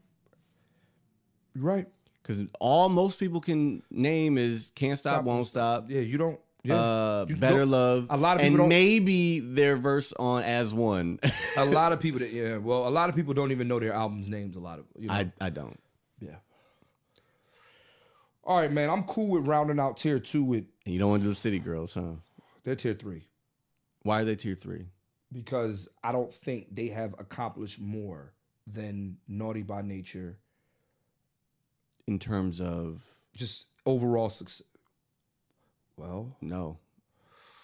You're right. because all most people can name is "Can't Stop, Stop. Won't Stop." Yeah, you don't. Yeah, Uh, better love. A lot of and people don't. maybe their verse on "As One." a lot of people that yeah. Well, a lot of people don't even know their albums' names. A lot of you know. I I don't. yeah. All right, man. I'm cool with rounding out tier two with And you don't want to do the City Girls, huh? they're tier three Why are they tier three? because I don't think they have accomplished more than Naughty by Nature. In terms of Just overall success. Well, no,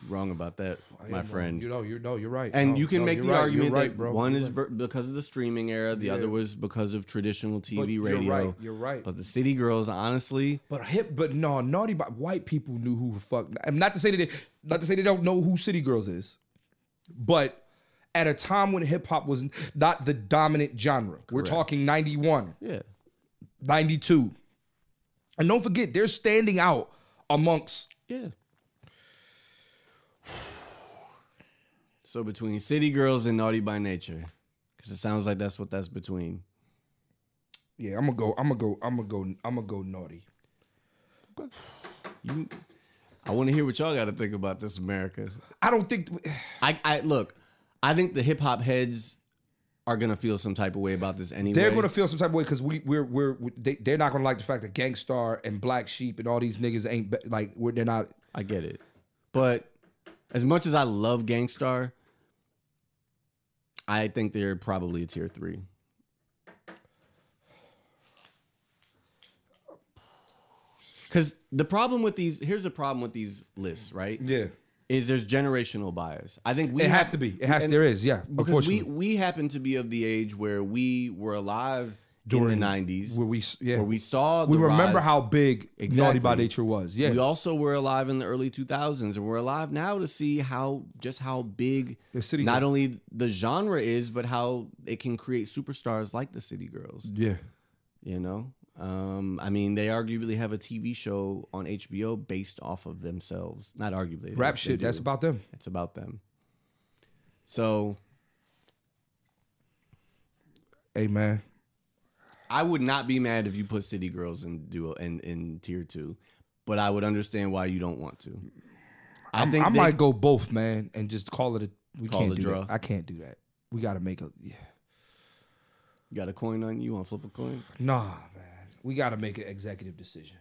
wrong about that, I my am friend. You know, you know, you're right. And No, you can no, make the right. argument right, that bro. one is right. because of the streaming era, the Yeah. other was because of traditional TV But radio. You're right. You're right. But the City Girls, honestly, But hip, but no, naughty. But white people knew who the fuck. I'm not to say that they, not to say they don't know who City Girls is, but at a time when hip hop was not the dominant genre, we're talking 91, yeah, 92, and don't forget they're standing out amongst. Yeah. So between City Girls and Naughty by Nature, because it sounds like that's what that's between. Yeah, I'm gonna go. I'm gonna go. I'm gonna go. I'm gonna go naughty. You, I want to hear what y'all got to think about this America. I don't think. I, I look, I think the hip hop heads are gonna feel some type of way about this anyway. They're gonna feel some type of way because we we're we're they, they're not gonna like the fact that Gang Starr and Black Sheep and all these niggas ain't like we're, they're not. I get it. But as much as I love Gang Starr, I think they're probably a tier three. Because the problem with these, here's the problem with these lists, right? Yeah, Is there's generational bias. I think we it has have- to be. It has. and- there is. Yeah, because we we happen to be of the age where we were alive in During- the '90s, where we yeah where we saw. we remember rise. how big Naughty by Nature was. Yeah, We also were alive in the early 2000s, and we're alive now to see how just how big The City not Girls. only the genre is, but how it can create superstars like the City Girls. yeah. You know, um, I mean, they arguably have a TV show on HBO based off of themselves. Not arguably, Rap shit. That's about them. it's about them. So Hey man, I would not be mad if you put City Girls in duo in, in tier two, but I would understand why you don't want to. I think I they- might go both, man, and just call it a. We Call can't it a do draw. that. I can't do that. We got to make a. Yeah. you got a coin on you. You want to flip a coin? Nah. We got to make an executive decision.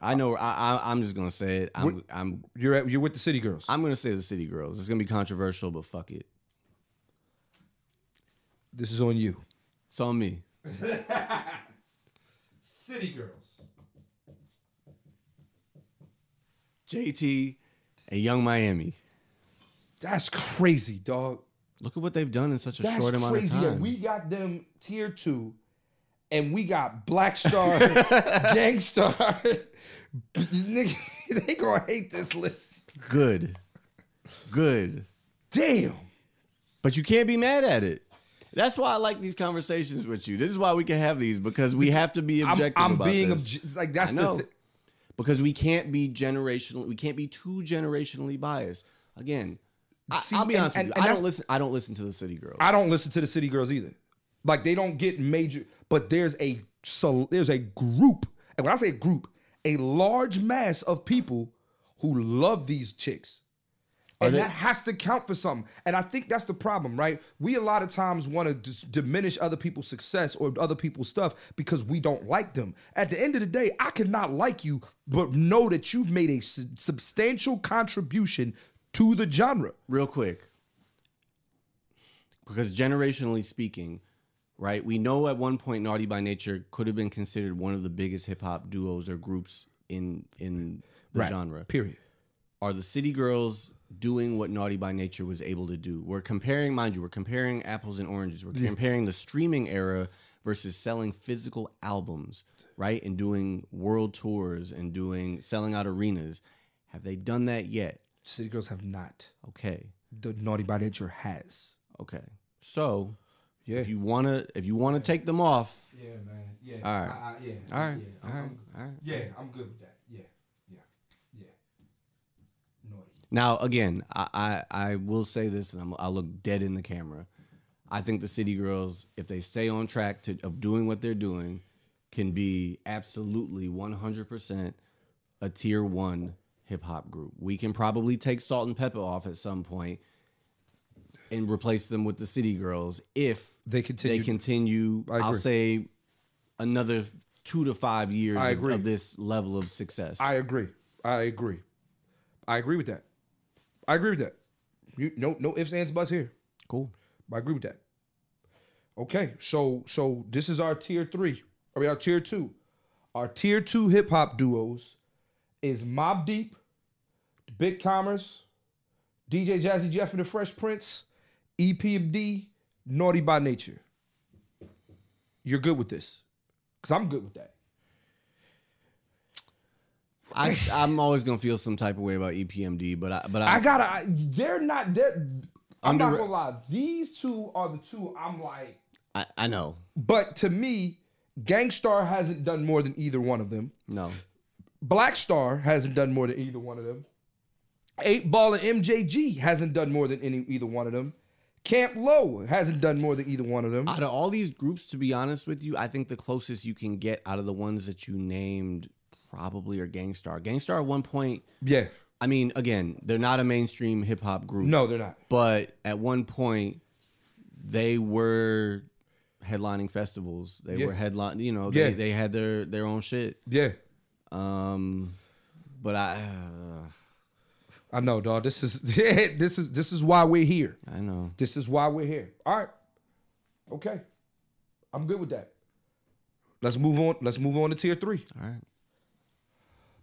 I know. I, I I'm just gonna say it. I'm I'm You're at, you're with the City Girls. I'm gonna say the City Girls. It's gonna be controversial, but fuck it. this is on you. It's on me. City Girls. JT and Young Miami. That's crazy, dog. Look at what they've done in such a That's short amount crazy. of time. we got them tier two, and we got Black Star, Gang Starr. Nigga, they gonna hate this list. Good, good. Damn. But you can't be mad at it. That's why I like these conversations with you. This is why we can have these because we have to be I'm, objective I'm about being this. obje- like that's I the. Th- because we can't be generational. We can't be too generationally biased. Again, I, See, will be and- honest and- with you. I don't listen. I don't listen to the City Girls. I don't listen to the City Girls either. Like they don't get major, but there's a so there's a group, and when I say group, a large mass of people who love these chicks, And that has to count for something. And I think that's the problem, right? We a lot of times want to diminish other people's success or other people's stuff because we don't like them. At the end of the day, I cannot like you, but know that you've made a su- substantial contribution to the genre. real quick because generationally speaking right? We know at one point naughty by nature could have been considered one of the biggest hip-hop duos or groups in in the genre. Period. are the city girls doing what naughty by nature was able to do? We're comparing mind you we're comparing apples and oranges. We're comparing the streaming era versus selling physical albums right? And doing world tours and doing selling out arenas. Have they done that yet? City Girls have not. okay. The Naughty by Nature has. Okay. So Yeah. if you wanna if you wanna take them off, Yeah, man. Yeah. All right. yeah. all right, all right, all right. Yeah, I'm good with that. Yeah. Yeah. Yeah. Naughty. Now again, I I, I will say this, and I'm, I'll look dead in the camera. I think the City Girls, if they stay on track to of doing what they're doing, can be absolutely 100 percent a tier one hip hop group. We can probably take Salt-N-Pepa off at some point and replace them with the City Girls if They continue- They continue. I'll say another two to five years I of, agree. of this level of success. I agree. I agree. I agree with that. I agree with that. You no no ifs ands buts here. cool. I agree with that. Okay, so so this is our tier three. I mean our tier two. Our tier two hip hop duos is Mobb Deep, the Big Tymers, DJ Jazzy Jeff and the Fresh Prince, EPMD, Naughty by Nature. You're good with this. Cause I'm good with that. I, I'm always gonna feel some type of way about EPMD, but I but I, I gotta. I- They're not. They're. I'm not gonna lie. These two are the two. I'm like. I I know But to me, Gang Starr hasn't done more than either one of them. no. Black Star hasn't done more than either one of them. Eight Ball and MJG hasn't done more than any either one of them. Camp Lo hasn't done more than either one of them. Out of all these groups, to be honest with you, I think the closest you can get out of the ones that you named probably are Gang Starr. Gangstar at one point, yeah. I mean, again, they're not a mainstream hip hop group. No, they're not. but at one point they were headlining festivals. They Yeah. were headline, you know, Yeah. they, they had their their own shit. Yeah. Um, but I uh, I know, dog. This is this is this is why we're here. I know. This is why we're here. All right. Okay. I'm good with that. Let's move on. Let's move on to tier three. All right.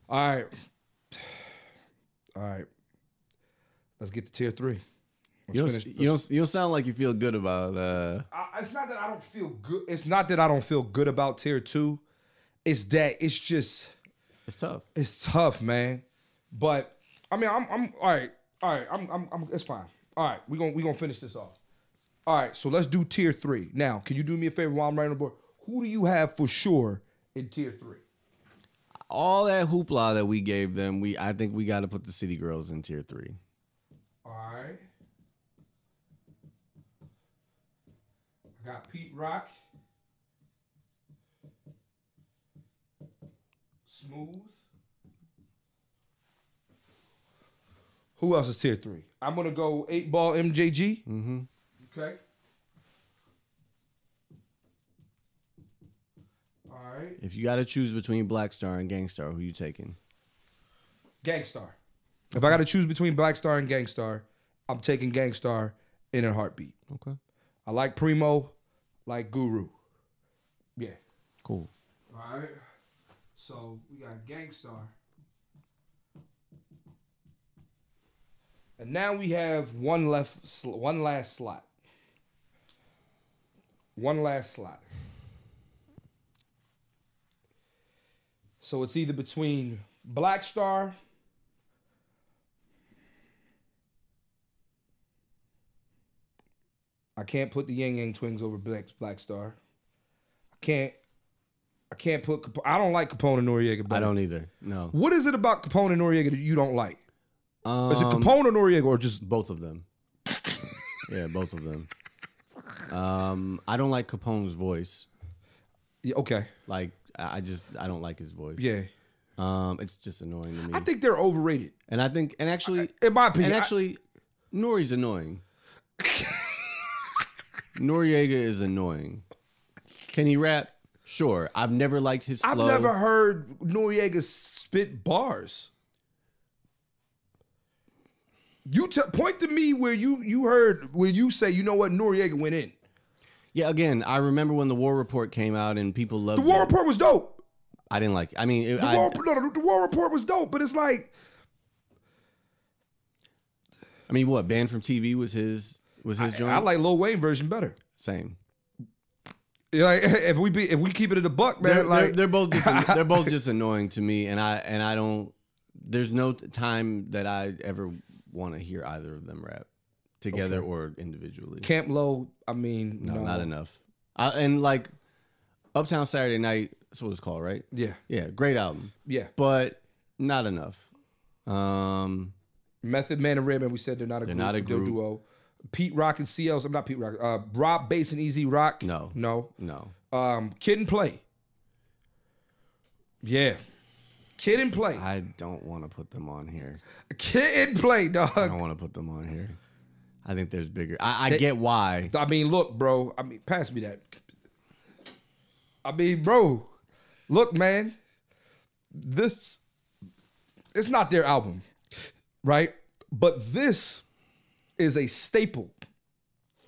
All right. All right. Let's get to tier three. Let's You don't, finish- you don't you don't sound like you feel good about uh I- it's not that I don't feel good. It's not that I don't feel good about tier two. It's that it's just it's tough. it's tough, man. But I mean, I'm I'm all right. All right, I'm I'm, I'm it's fine. All right, we gonna we gonna finish this off. All right, so let's do tier three. Now, can you do me a favor while I'm writing the board? Who do you have for sure in tier three? All that hoopla that we gave them, we I think we got to put the City Girls in tier three. All right. I got Pete Rock. Smooth. Who else is tier three? I'm gonna go eight ball MJG. Mm-hmm. Okay. All right. If you got to choose between Black Star and Gang Starr, who you taking? Gang Starr. If I got to choose between Black Star and Gang Starr, I'm taking Gang Starr in a heartbeat. Okay. I like Primo, like Guru. Yeah. Cool. All right. So we got Gang Starr. And now we have one left, one last slot. One last slot. So it's either between Black Star. I can't put the Ying Yang Twins over Black Black Star. I can't. I can't put. I don't like Capone and Noreaga. I don't either. No. What is it about Capone and Noreaga that you don't like? Um, Is it Capone or Noreaga or just both of them? yeah, both of them. Um, I don't like Capone's voice. yeah, okay? Like, I I just I don't like his voice. Yeah, Um, it's just annoying to me. I think they're overrated. and I think, and actually, In my opinion, and I- actually, Nori's annoying. Noreaga is annoying. Can he rap? Sure. I've never liked his I've never heard Noreaga spit bars. You t- point to me where you you heard where you say you know what Noreaga went in. Yeah, again, I remember when the War Report came out and people loved The War it. Report was dope. I didn't like. It. I mean, it, The I, War, no, the, War Report was dope, but it's like I mean, what banned from TV was his was his joint. I like Lil Wayne version better. Same. Like if we be if we keep it at a buck, man, They're, like they're, they're both just, they're both just annoying to me, and I and I don't. There's no time that I ever want to hear either of them rap together or individually. Camp Lo. I mean, no, no, not enough. I, and like Uptown Saturday Night, that's what it's called, right? Yeah, Yeah, great album, yeah. but not enough. Um, Method Man and Redman. We said they're not a They're group. not a group. duo. Pete Rock and CLs. I'm not Pete Rock. Uh, Rob Base and E-Z Rock. No. no. no, Um, Kid and Play. Yeah, Kid and Play. I don't want to put them on here. Kid and Play, dog. I don't want to put them on here. I think there's bigger. I, I get why. I mean, look, bro. I mean, pass me that. I mean, bro. Look, man. This it's not their album, right? But this is a staple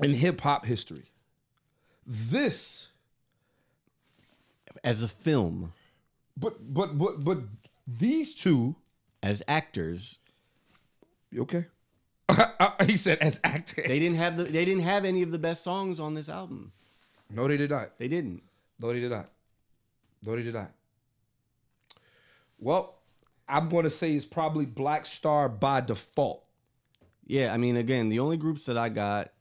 in hip hop history. This, As a film, but but but but these two, as actors, okay? he said as actors. they didn't have the they didn't have any of the best songs on this album. No, they did not. They didn't. No, they did not. No, they did not. Well, I'm going to say it's probably Black Star by default. Yeah, I mean, again, the only groups that I got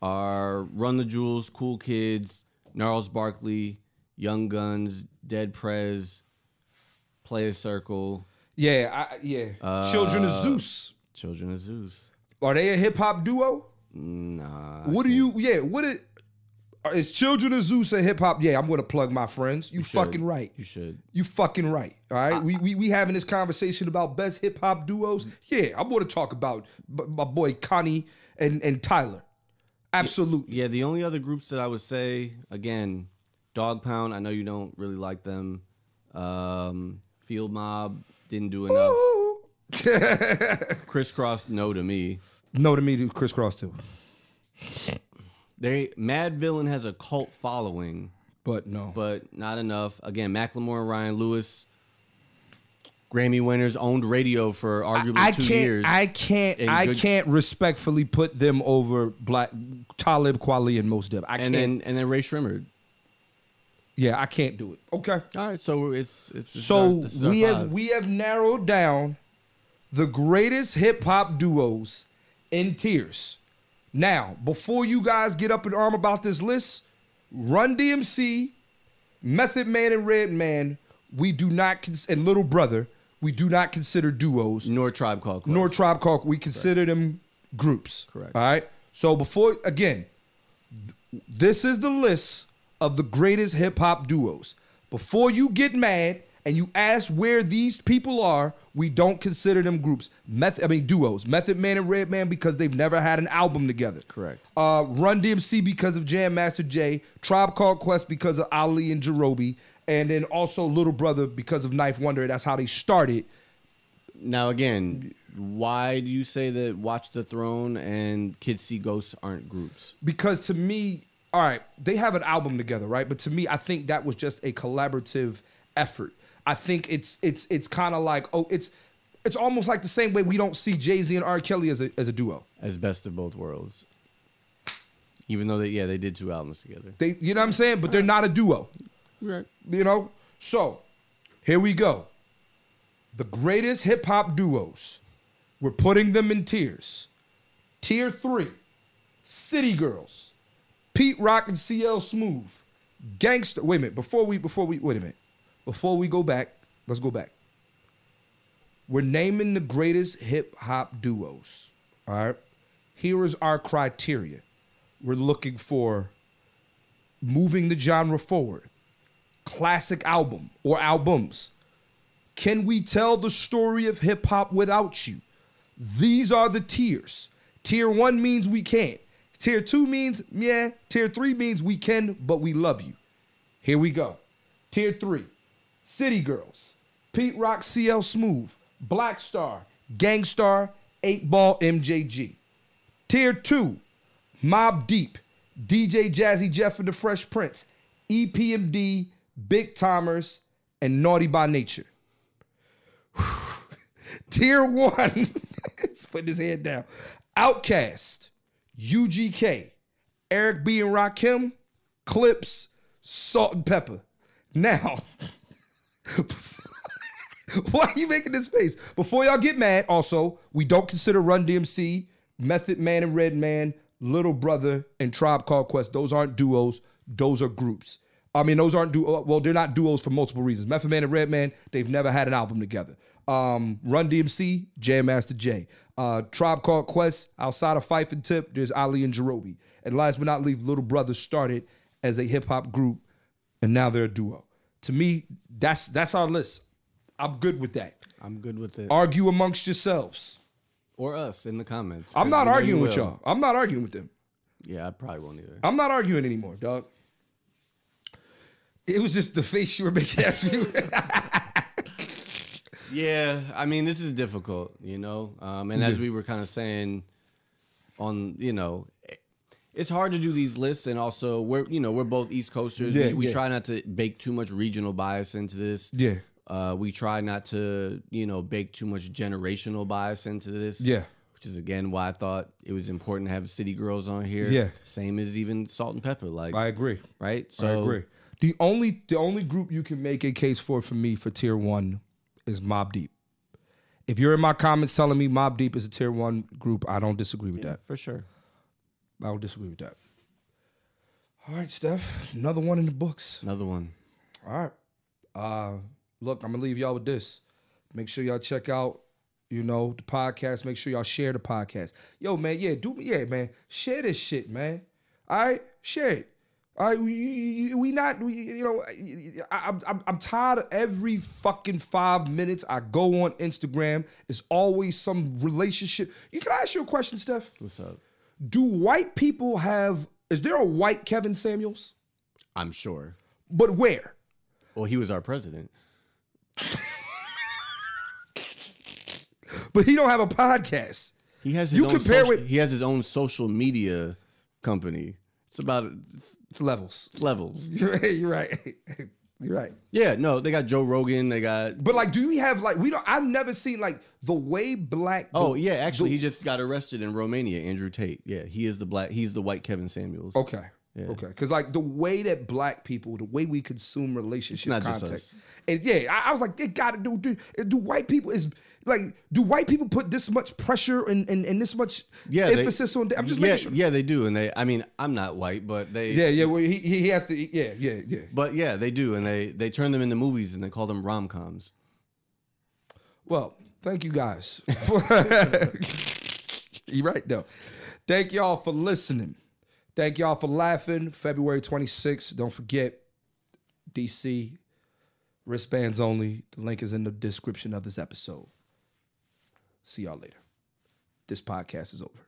are Run the Jewels, Cool Kids, Gnarls Barkley, Young Gunz, Dead Prez, Playaz Circle, Yeah, I, yeah. Uh, Children of Zeus. Children of Zeus. Are they a hip hop duo? Nah. What do you? Yeah, what it? Is Children of Zeus a hip hop? Yeah, I'm going to plug my friends. You, should. fucking right. You should. You fucking right. All right. we, we we having this conversation about best hip hop duos. Yeah, I'm to talk about b- my boy Connie and and Tyler. Absolutely. Yeah, the only other groups that I would say, again, Dog Pound, I know you don't really like them. Um, Field Mob didn't do enough. Kris Kross, no to me. no to me to Kris Kross too, They Madvillain has a cult following, but no. but not enough. Again, Macklemore and Ryan Lewis, Grammy winners, owned radio for arguably I two can't. years. I can't. in I good- can't respectfully put them over Black Talib Kweli and Mos Def. I and can't. then and then Rae Sremmurd. Yeah, I can't do it. Okay. All right, so it's it's, it's So our- we have five. we have narrowed down the greatest hip hop duos in tiers. Now, before you guys get up in arm about this list, Run DMC, Method Man and Redman, we do not cons- and Little Brother, we do not consider duos. nor Tribe Called Quest. nor Tribe Called. We consider them groups. Correct. All right. So before again, th- this is the list of the greatest hip hop duos. Before you get mad and you ask where these people are, we don't consider them groups. Method, I mean duos. Method Man and Redman because they've never had an album together. Correct. Uh, Run DMC because of Jam Master Jay. Tribe Called Quest because of Ali and Jarobi. And then also Little Brother because of 9th Wonder. That's how they started. Now again, why do you say that Watch the Throne and Kids See Ghosts aren't groups? because to me, all right, they have an album together, right? But to me, I think that was just a collaborative effort. I think it's it's it's kind of like oh, it's it's almost like the same way we don't see Jay Z and R. Kelly as a as a duo. As best of both worlds. Even though they yeah, they did two albums together. They, you know what I'm saying? But they're not a duo. Right. You know. So here we go. The greatest hip hop duos. We're putting them in tiers. Tier three, City Girls, Pete Rock and CL Smooth, Gang Starr. Wait a minute. Before we before we wait a minute. Before we go back, let's go back. We're naming the greatest hip hop duos. All right. Here is our criteria. We're looking for moving the genre forward, classic album or albums. Can we tell the story of hip hop without you? these are the tiers. Tier one means we can't. Tier two means, yeah. Tier three means we can, but we love you. Here we go. Tier three City Girls, Pete Rock CL Smooth, Black Star, Gang Starr, 8 Ball MJG. Tier two Mobb Deep, DJ Jazzy Jeff and the Fresh Prince, EPMD, Big Tymers, and Naughty by Nature. Tier one, let's put his head down. Outkast, UGK, Eric B and Rakim, Clipse, Salt and Pepper. Now, why are you making this face? Before y'all get mad, also, we don't consider Run DMC, Method Man and Redman, Little Brother, and Tribe Called Quest. Those aren't duos, those are groups. I mean, those aren't duo. Well, they're not duos for multiple reasons. Method Man and Redman, they've never had an album together. Um, Run DMC, Jam Master Jay. Uh, Tribe Called Quest, outside of Phife and Tip, there's Ali and Jarobi. And last but not least, Little Brother started as a hip hop group, and now they're a duo. To me, that's that's our list. I'm good with that. I'm good with it. Argue amongst yourselves. Or us in the comments. I'm not arguing with y'all. I'm not arguing with them. Yeah, I probably won't either. I'm not arguing anymore, dog. It was just the face you were making at me. Yeah, I mean, this is difficult, you know. Um, and as we were kind of saying, on you know, it's hard to do these lists, and also we're you know we're both East Coasters. Yeah, we we yeah. try not to bake too much regional bias into this. Yeah. Uh, we try not to you know bake too much generational bias into this. Yeah. Which is again why I thought it was important to have City Girls on here. Yeah. Same as even Salt-N-Pepa, like I agree. right. So I agree. The only the only group you can make a case for for me for tier one is Mobb Deep. If you're in my comments telling me Mobb Deep is a tier one group, I don't disagree with that. for sure. I don't disagree with that. All right, Stef. Another one in the books. Another one. All right. Uh, look, I'm gonna leave y'all with this. Make sure y'all check out, you know, the podcast. Make sure y'all share the podcast. Yo, man, yeah, do me, yeah, man, share this shit, man. All right, share it. All right, we, we not, we, you know, I, I'm, I'm, I'm tired of every fucking five minutes I go on Instagram. It's always some relationship. You can I ask you a question, Stef? What's up? Do white people have? Is there a white Kevin Samuels? I'm sure. But where? Well, he was our president. But he don't have a podcast. He has his You own compare social, with- he has his own social media company. It's about It's levels. it's levels. You're right. You're right. You're right. Yeah, no, they got Joe Rogan. They got But like, do we have like we don't? I've never seen like the way black. the- oh yeah, actually the- he just got arrested in Romania. Andrew Tate. Yeah, he is the black. He's the white Kevin Samuels. Okay. Okay. Because like the way that black people, the way we consume relationship not just us. and yeah, I, I was like, they gotta do, do. Do white people is like? Do white people put this much pressure and and, and this much Yeah, they- emphasis on? I'm just yeah, making sure. yeah, they do, and they. I mean, I'm not white, but they. Yeah. Yeah. Well, he he he has to. Yeah. Yeah. Yeah. But yeah, they do, and they they turn them into movies and they call them rom coms. Well, thank you guys. For You're right though. Thank y'all for listening. Thank y'all for laughing. February 26th. Don't forget DC wristbands only. The link is in the description of this episode. See y'all later. This podcast is over.